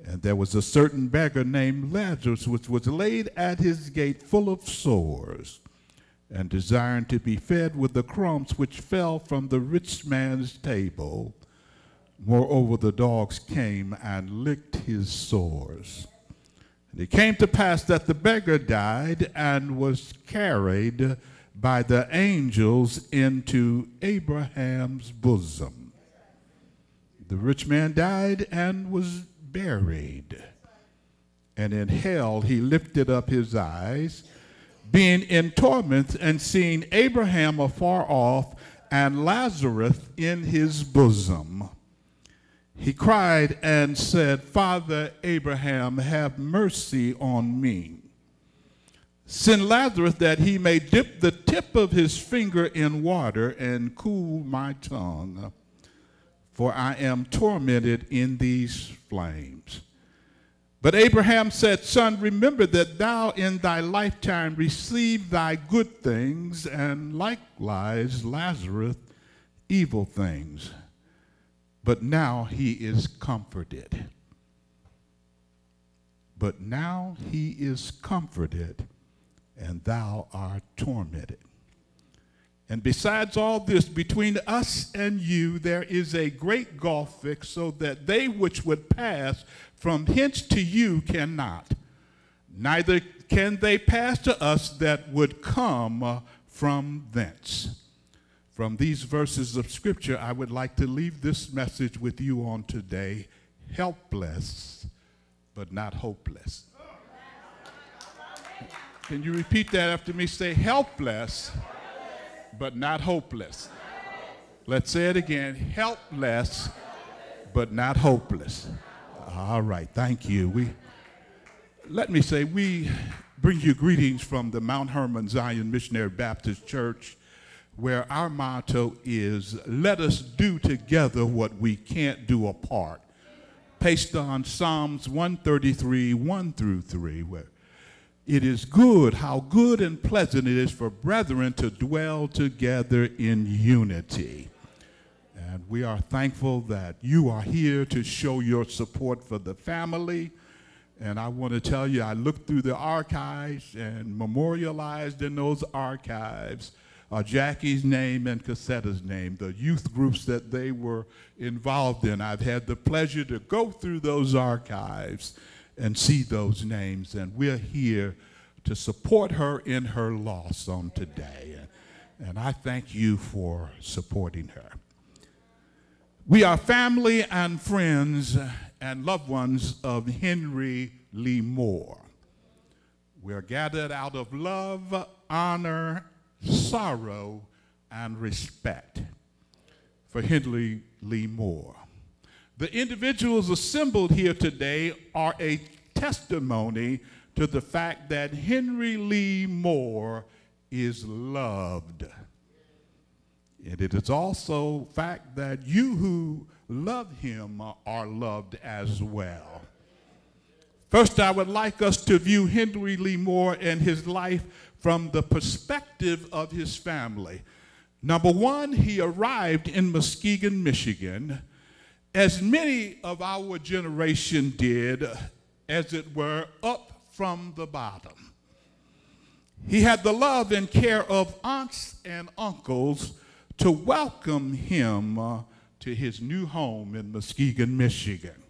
And there was a certain beggar named Lazarus which was laid at his gate full of sores and desiring to be fed with the crumbs which fell from the rich man's table. Moreover, the dogs came and licked his sores. And it came to pass that the beggar died and was carried by the angels into Abraham's bosom. The rich man died and was buried. And in hell he lifted up his eyes, being in torment, and seeing Abraham afar off and Lazarus in his bosom. He cried and said, Father Abraham, have mercy on me. Send Lazarus that he may dip the tip of his finger in water and cool my tongue, for I am tormented in these flames. But Abraham said, Son, remember that thou in thy lifetime received thy good things, and likewise Lazarus evil things but now he is comforted. But now he is comforted, and thou art tormented. And besides all this, between us and you there is a great gulf fixed, so that they which would pass from hence to you cannot. Neither can they pass to us that would come from thence. From these verses of Scripture, I would like to leave this message with you on today helpless, but not hopeless. Can you repeat that after me? Say helpless, but not hopeless. Let's say it again helpless, but not hopeless. All right, thank you. We, let me say, we bring you greetings from the Mount Hermon Zion Missionary Baptist Church where our motto is let us do together what we can't do apart. Based on Psalms 133, 1 through 3, where it is good, how good and pleasant it is for brethren to dwell together in unity. And we are thankful that you are here to show your support for the family. And I want to tell you, I looked through the archives and memorialized in those archives uh, Jackie's name and Cassetta's name, the youth groups that they were involved in. I've had the pleasure to go through those archives and see those names, and we're here to support her in her loss on today. And I thank you for supporting her. We are family and friends and loved ones of Henry Lee Moore. We are gathered out of love, honor, sorrow, and respect for Henry Lee Moore. The individuals assembled here today are a testimony to the fact that Henry Lee Moore is loved. And it is also fact that you who love him are loved as well. First, I would like us to view Henry Lee Moore and his life from the perspective of his family. Number one, he arrived in Muskegon, Michigan, as many of our generation did, as it were, up from the bottom. He had the love and care of aunts and uncles to welcome him uh, to his new home in Muskegon, Michigan.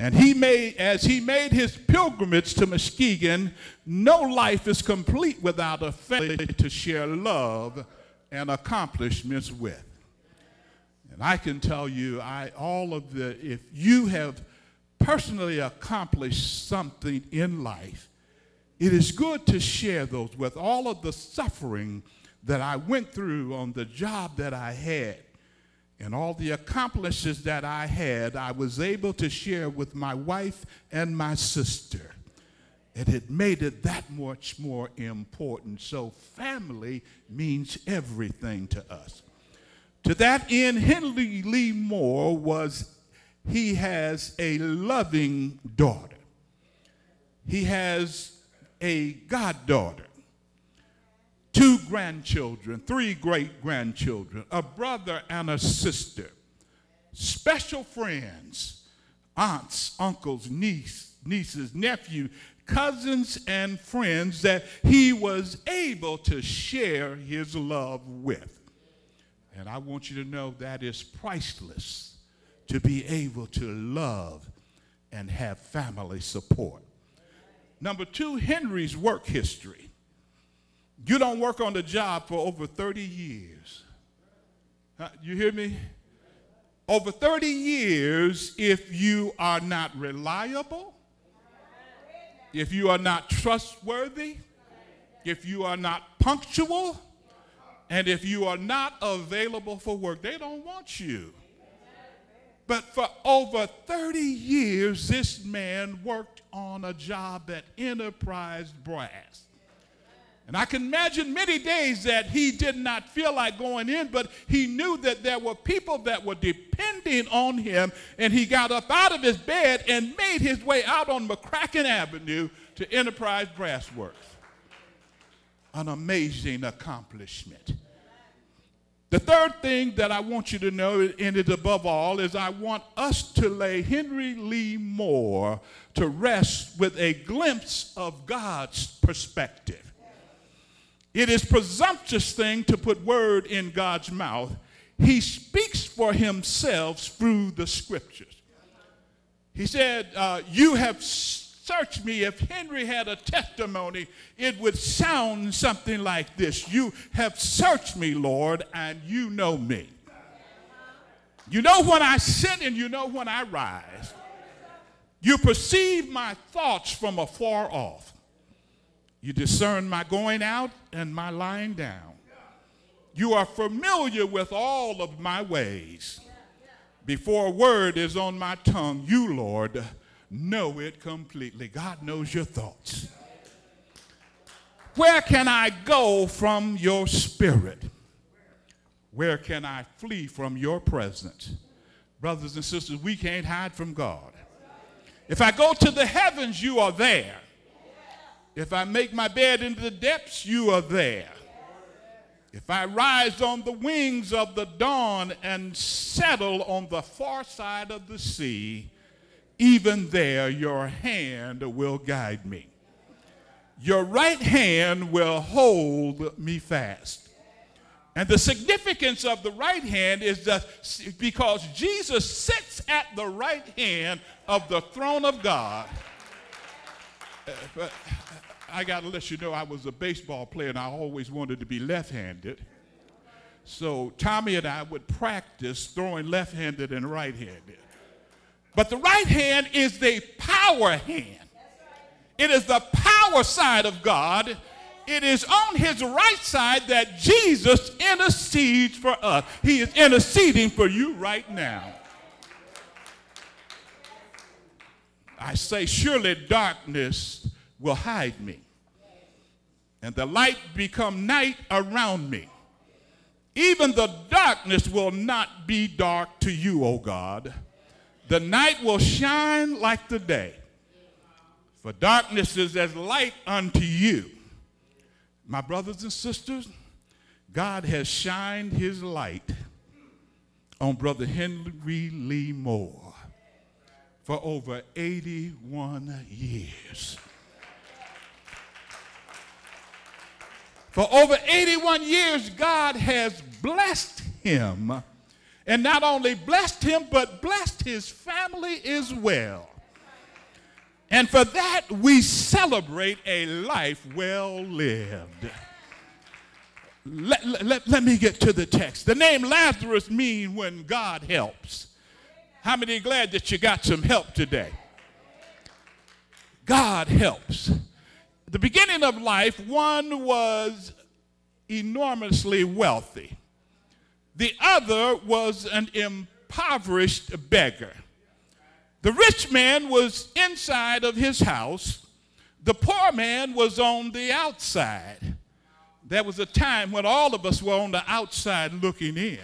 And he made, as he made his pilgrimage to Muskegon, no life is complete without a family to share love and accomplishments with. And I can tell you, I all of the, if you have personally accomplished something in life, it is good to share those with all of the suffering that I went through on the job that I had and all the accomplishments that I had, I was able to share with my wife and my sister. And it made it that much more important. So, family means everything to us. To that end, Henry Lee Moore was, he has a loving daughter. He has a goddaughter, two grandchildren, three great grandchildren, a brother and a sister, special friends, aunts, uncles, niece, nieces, nephew, cousins, and friends that he was able to share his love with. And I want you to know that is priceless to be able to love and have family support. Number two, Henry's work history. You don't work on the job for over 30 years. you hear me? Over 30 years, if you are not reliable, if you are not trustworthy, if you are not punctual, and if you are not available for work, they don't want you. But for over 30 years, this man worked on a job at Enterprise Brass. And I can imagine many days that he did not feel like going in, but he knew that there were people that were depending on him, and he got up out of his bed and made his way out on McCracken Avenue to Enterprise Brass Works. An amazing accomplishment. The third thing that I want you to know, and it above all, is I want us to lay Henry Lee Moore to rest with a glimpse of God's perspective. It is presumptuous thing to put word in God's mouth. He speaks for himself through the scriptures. He said, uh, You have search me, if Henry had a testimony, it would sound something like this You have searched me, Lord, and you know me. You know when I sit and you know when I rise. You perceive my thoughts from afar off. You discern my going out and my lying down. You are familiar with all of my ways. Before a word is on my tongue, you, Lord, know it completely. God knows your thoughts. Where can I go from your spirit? Where can I flee from your presence? Brothers and sisters, we can't hide from God. If I go to the heavens, you are there. If I make my bed into the depths, you are there. If I rise on the wings of the dawn and settle on the far side of the sea, even there your hand will guide me. Your right hand will hold me fast. And the significance of the right hand is that because Jesus sits at the right hand of the throne of God. But I got to let you know I was a baseball player and I always wanted to be left handed. So Tommy and I would practice throwing left handed and right handed. But the right hand is the power hand. It is the power side of God. It is on his right side that Jesus intercedes for us. He is interceding for you right now. I say, surely darkness will hide me, and the light become night around me. Even the darkness will not be dark to you, O God. The night will shine like the day, for darkness is as light unto you. My brothers and sisters, God has shined his light on Brother Henry Lee Moore for over 81 years. For over 81 years, God has blessed him and not only blessed him, but blessed his family as well. And for that, we celebrate a life well lived. Let, let, let me get to the text. The name Lazarus means when God helps. How many glad that you got some help today? God helps. the beginning of life, one was enormously wealthy. The other was an impoverished beggar. The rich man was inside of his house, The poor man was on the outside. There was a time when all of us were on the outside looking in.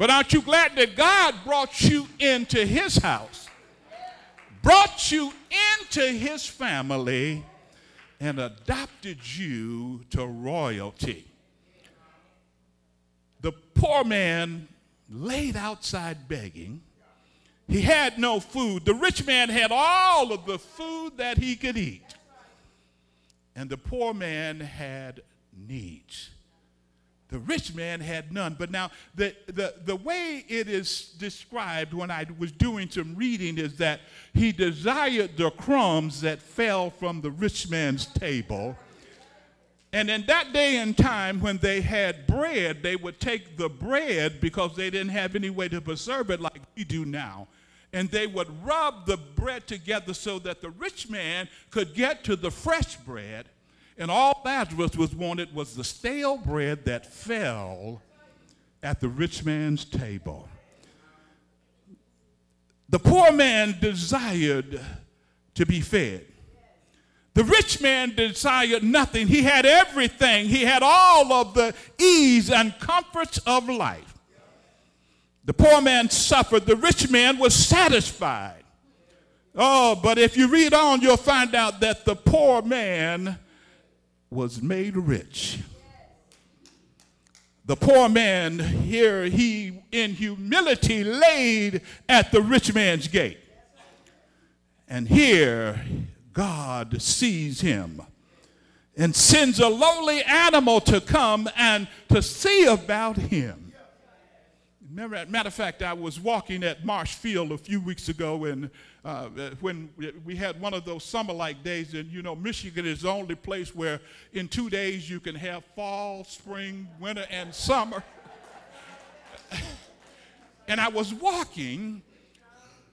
But aren't you glad that God brought you into his house, brought you into his family, and adopted you to royalty? The poor man laid outside begging. He had no food. The rich man had all of the food that he could eat. And the poor man had needs. The rich man had none. But now, the, the, the way it is described when I was doing some reading is that he desired the crumbs that fell from the rich man's table. And in that day and time, when they had bread, they would take the bread because they didn't have any way to preserve it like we do now. And they would rub the bread together so that the rich man could get to the fresh bread and all Lazarus was wanted was the stale bread that fell at the rich man's table. The poor man desired to be fed. The rich man desired nothing. He had everything. He had all of the ease and comforts of life. The poor man suffered. The rich man was satisfied. Oh, but if you read on, you'll find out that the poor man was made rich. The poor man here, he in humility laid at the rich man's gate. And here, God sees him and sends a lowly animal to come and to see about him. Matter of fact, I was walking at Marshfield a few weeks ago, and uh, when we had one of those summer-like days, and you know, Michigan is the only place where in two days you can have fall, spring, winter, and summer. and I was walking,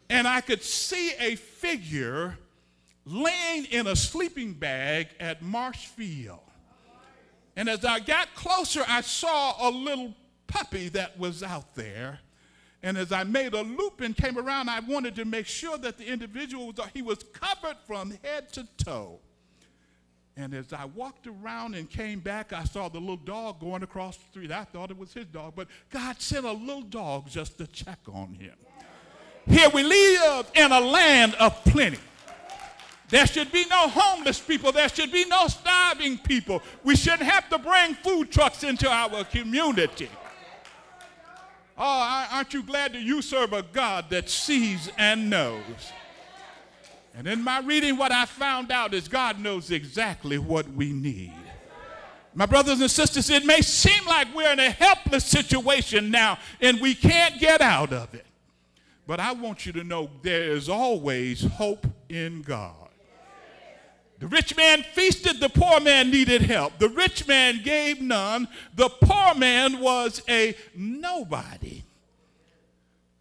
and I could see a figure laying in a sleeping bag at Marshfield. And as I got closer, I saw a little puppy that was out there. And as I made a loop and came around, I wanted to make sure that the individual was, he was covered from head to toe. And as I walked around and came back, I saw the little dog going across the street. I thought it was his dog, but God sent a little dog just to check on him. Here we live in a land of plenty. There should be no homeless people. There should be no starving people. We shouldn't have to bring food trucks into our community. Oh, aren't you glad that you serve a God that sees and knows? And in my reading, what I found out is God knows exactly what we need. My brothers and sisters, it may seem like we're in a helpless situation now and we can't get out of it. But I want you to know there is always hope in God. The rich man feasted, the poor man needed help. The rich man gave none, the poor man was a nobody.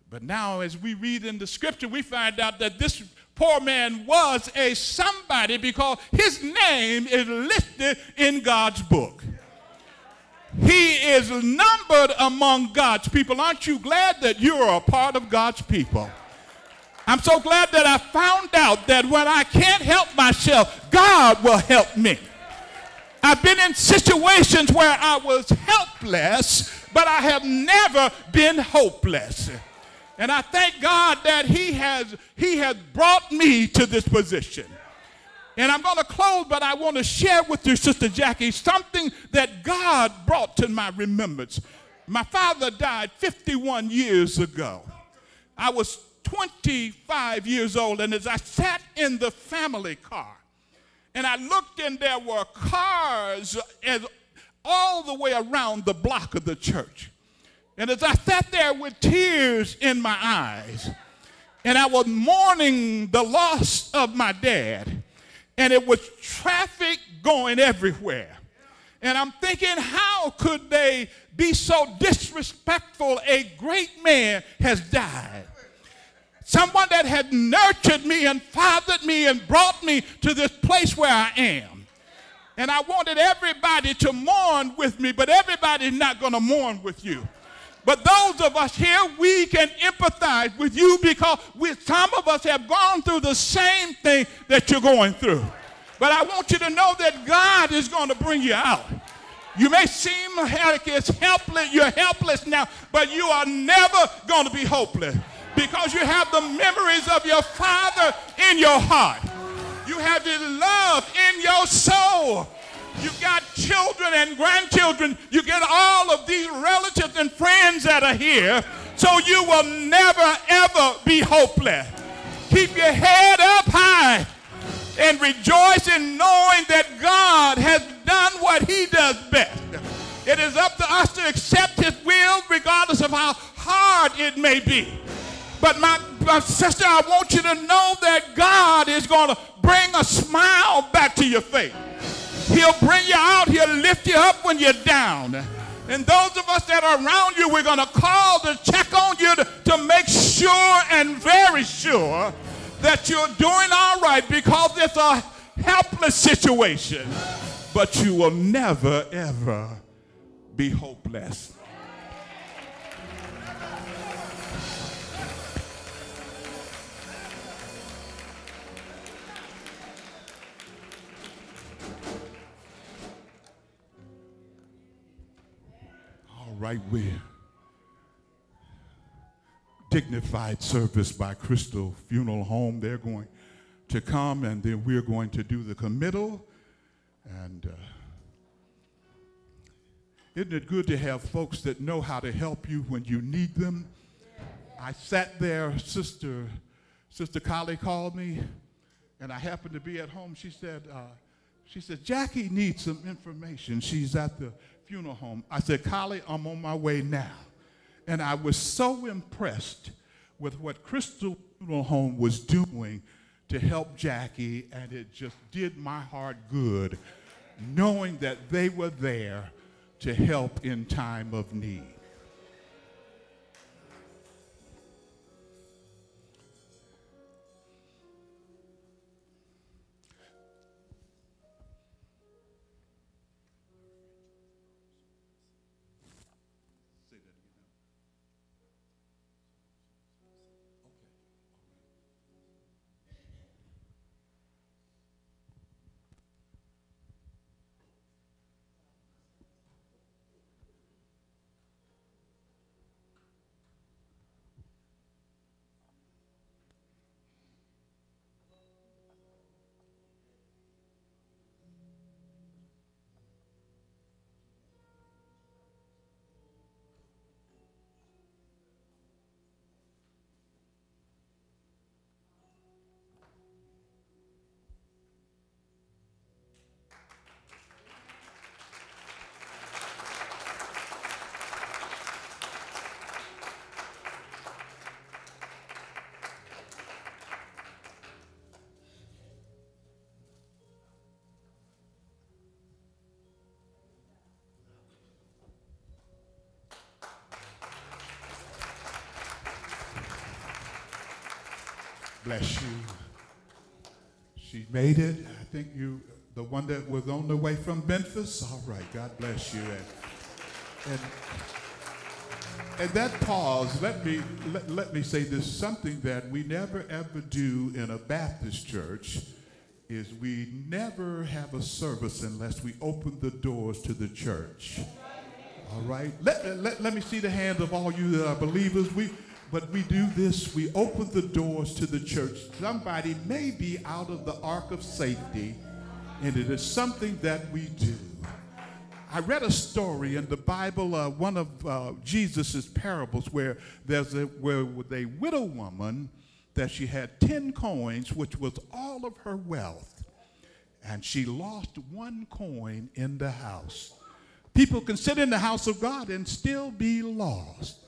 But now, as we read in the scripture, we find out that this poor man was a somebody because his name is listed in God's book. He is numbered among God's people. Aren't you glad that you're a part of God's people? I'm so glad that I found out that when I can't help myself, God will help me. I've been in situations where I was helpless, but I have never been hopeless. And I thank God that he has, he has brought me to this position. And I'm going to close, but I want to share with you, Sister Jackie, something that God brought to my remembrance. My father died 51 years ago. I was 25 years old, and as I sat in the family car, and I looked, and there were cars as, all the way around the block of the church. And as I sat there with tears in my eyes, and I was mourning the loss of my dad, and it was traffic going everywhere. And I'm thinking, how could they be so disrespectful? A great man has died. Someone that had nurtured me and fathered me and brought me to this place where I am. And I wanted everybody to mourn with me, but everybody's not going to mourn with you. But those of us here, we can empathize with you because we, some of us have gone through the same thing that you're going through. But I want you to know that God is going to bring you out. You may seem like it's helpless, you're helpless now, but you are never going to be hopeless because you have the memories of your father in your heart. You have the love in your soul. You've got children and grandchildren. You get all of these relatives and friends that are here. So you will never, ever be hopeless. Keep your head up high and rejoice in knowing that God has done what he does best. It is up to us to accept his will regardless of how hard it may be. But my, my sister, I want you to know that God is going to bring a smile back to your face. He'll bring you out. He'll lift you up when you're down. And those of us that are around you, we're going to call to check on you to, to make sure and very sure that you're doing all right because it's a helpless situation. But you will never, ever be hopeless. Right, we're dignified service by Crystal Funeral Home. They're going to come and then we're going to do the committal. And uh, isn't it good to have folks that know how to help you when you need them? I sat there, Sister, Sister Collie called me, and I happened to be at home. She said, uh, she said, Jackie needs some information. She's at the funeral home. I said, Collie, I'm on my way now. And I was so impressed with what Crystal Funeral Home was doing to help Jackie, and it just did my heart good knowing that they were there to help in time of need. Bless you. She made it. I think you, the one that was on the way from Memphis. All right. God bless you. And, and, and that pause, let me, let, let me say this something that we never ever do in a Baptist church is we never have a service unless we open the doors to the church. All right? Let, let, let me see the hands of all you that are believers. We, but we do this, we open the doors to the church. Somebody may be out of the ark of safety, and it is something that we do. I read a story in the Bible, uh, one of uh, Jesus' parables, where there's a, where a widow woman that she had 10 coins, which was all of her wealth, and she lost one coin in the house. People can sit in the house of God and still be lost.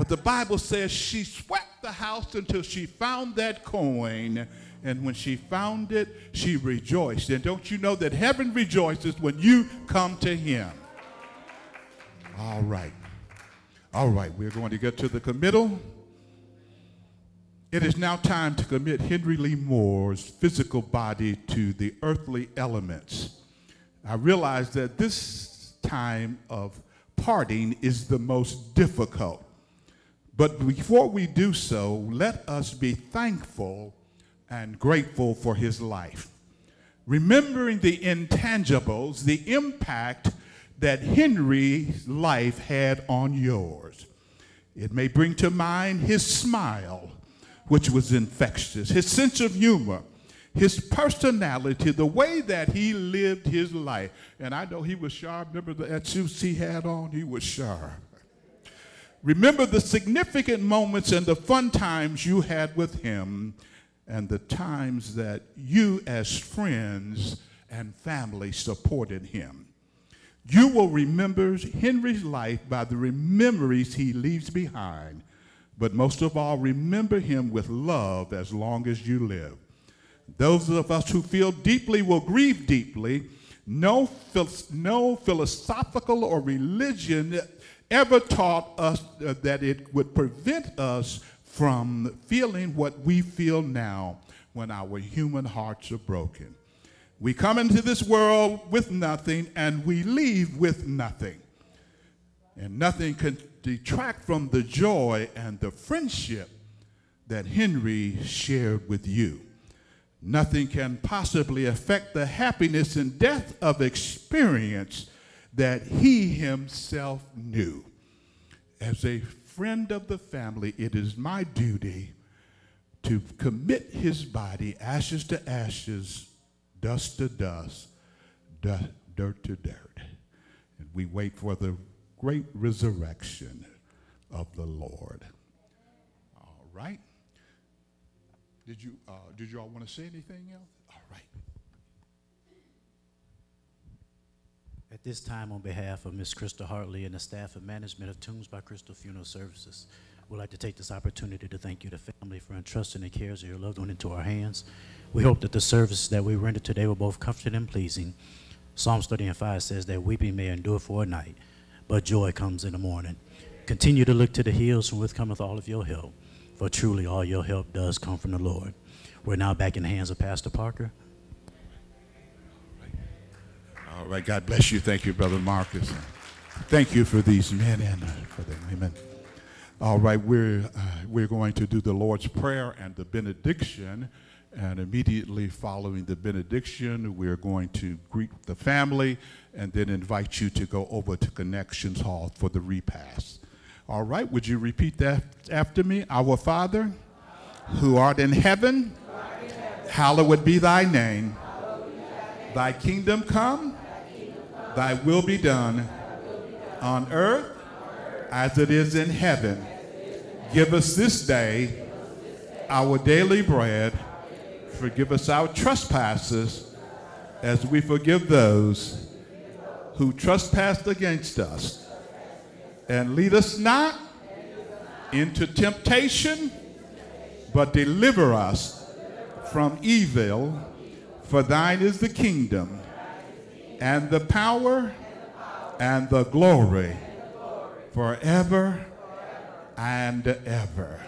But the Bible says she swept the house until she found that coin. And when she found it, she rejoiced. And don't you know that heaven rejoices when you come to him? All right. All right, we're going to get to the committal. It is now time to commit Henry Lee Moore's physical body to the earthly elements. I realize that this time of parting is the most difficult. But before we do so, let us be thankful and grateful for his life. remembering the intangibles, the impact that Henry's life had on yours. It may bring to mind his smile, which was infectious, his sense of humor, his personality, the way that he lived his life. And I know he was sharp. Remember that suit he had on? He was sharp. Remember the significant moments and the fun times you had with him and the times that you, as friends and family, supported him. You will remember Henry's life by the memories he leaves behind, but most of all, remember him with love as long as you live. Those of us who feel deeply will grieve deeply. No, no philosophical or religion ever taught us uh, that it would prevent us from feeling what we feel now when our human hearts are broken. We come into this world with nothing and we leave with nothing. And nothing can detract from the joy and the friendship that Henry shared with you. Nothing can possibly affect the happiness and death of experience that he himself knew. As a friend of the family, it is my duty to commit his body, ashes to ashes, dust to dust, dirt to dirt. And we wait for the great resurrection of the Lord. All right. Did you, uh, did you all want to say anything else? All right. At this time, on behalf of Ms. Crystal Hartley and the staff and management of Tunes by Crystal Funeral Services, we'd like to take this opportunity to thank you, the family, for entrusting the cares of your loved one into our hands. We hope that the service that we rendered today were both comforting and pleasing. Psalms 30 and 5 says that weeping may endure for a night, but joy comes in the morning. Continue to look to the hills from which cometh all of your help, for truly all your help does come from the Lord. We're now back in the hands of Pastor Parker. All right, God bless you. Thank you, Brother Marcus. Thank you for these men and for the women. All right, we're, uh, we're going to do the Lord's Prayer and the benediction. And immediately following the benediction, we're going to greet the family and then invite you to go over to Connections Hall for the repast. All right, would you repeat that after me? Our Father, who art in heaven, hallowed be thy name. Thy kingdom come Thy will be done on earth as it is in heaven. Give us this day our daily bread. Forgive us our trespasses as we forgive those who trespass against us. And lead us not into temptation, but deliver us from evil. For thine is the kingdom and the power and the glory forever and ever.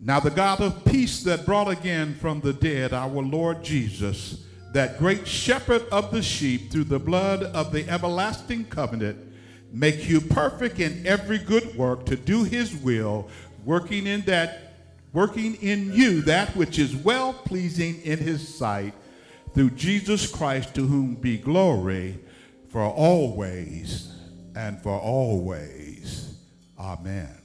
Now, the God of peace that brought again from the dead our Lord Jesus, that great shepherd of the sheep, through the blood of the everlasting covenant, make you perfect in every good work to do his will, working in that working in you that which is well pleasing in his sight through Jesus Christ, to whom be glory for always and for always. Amen.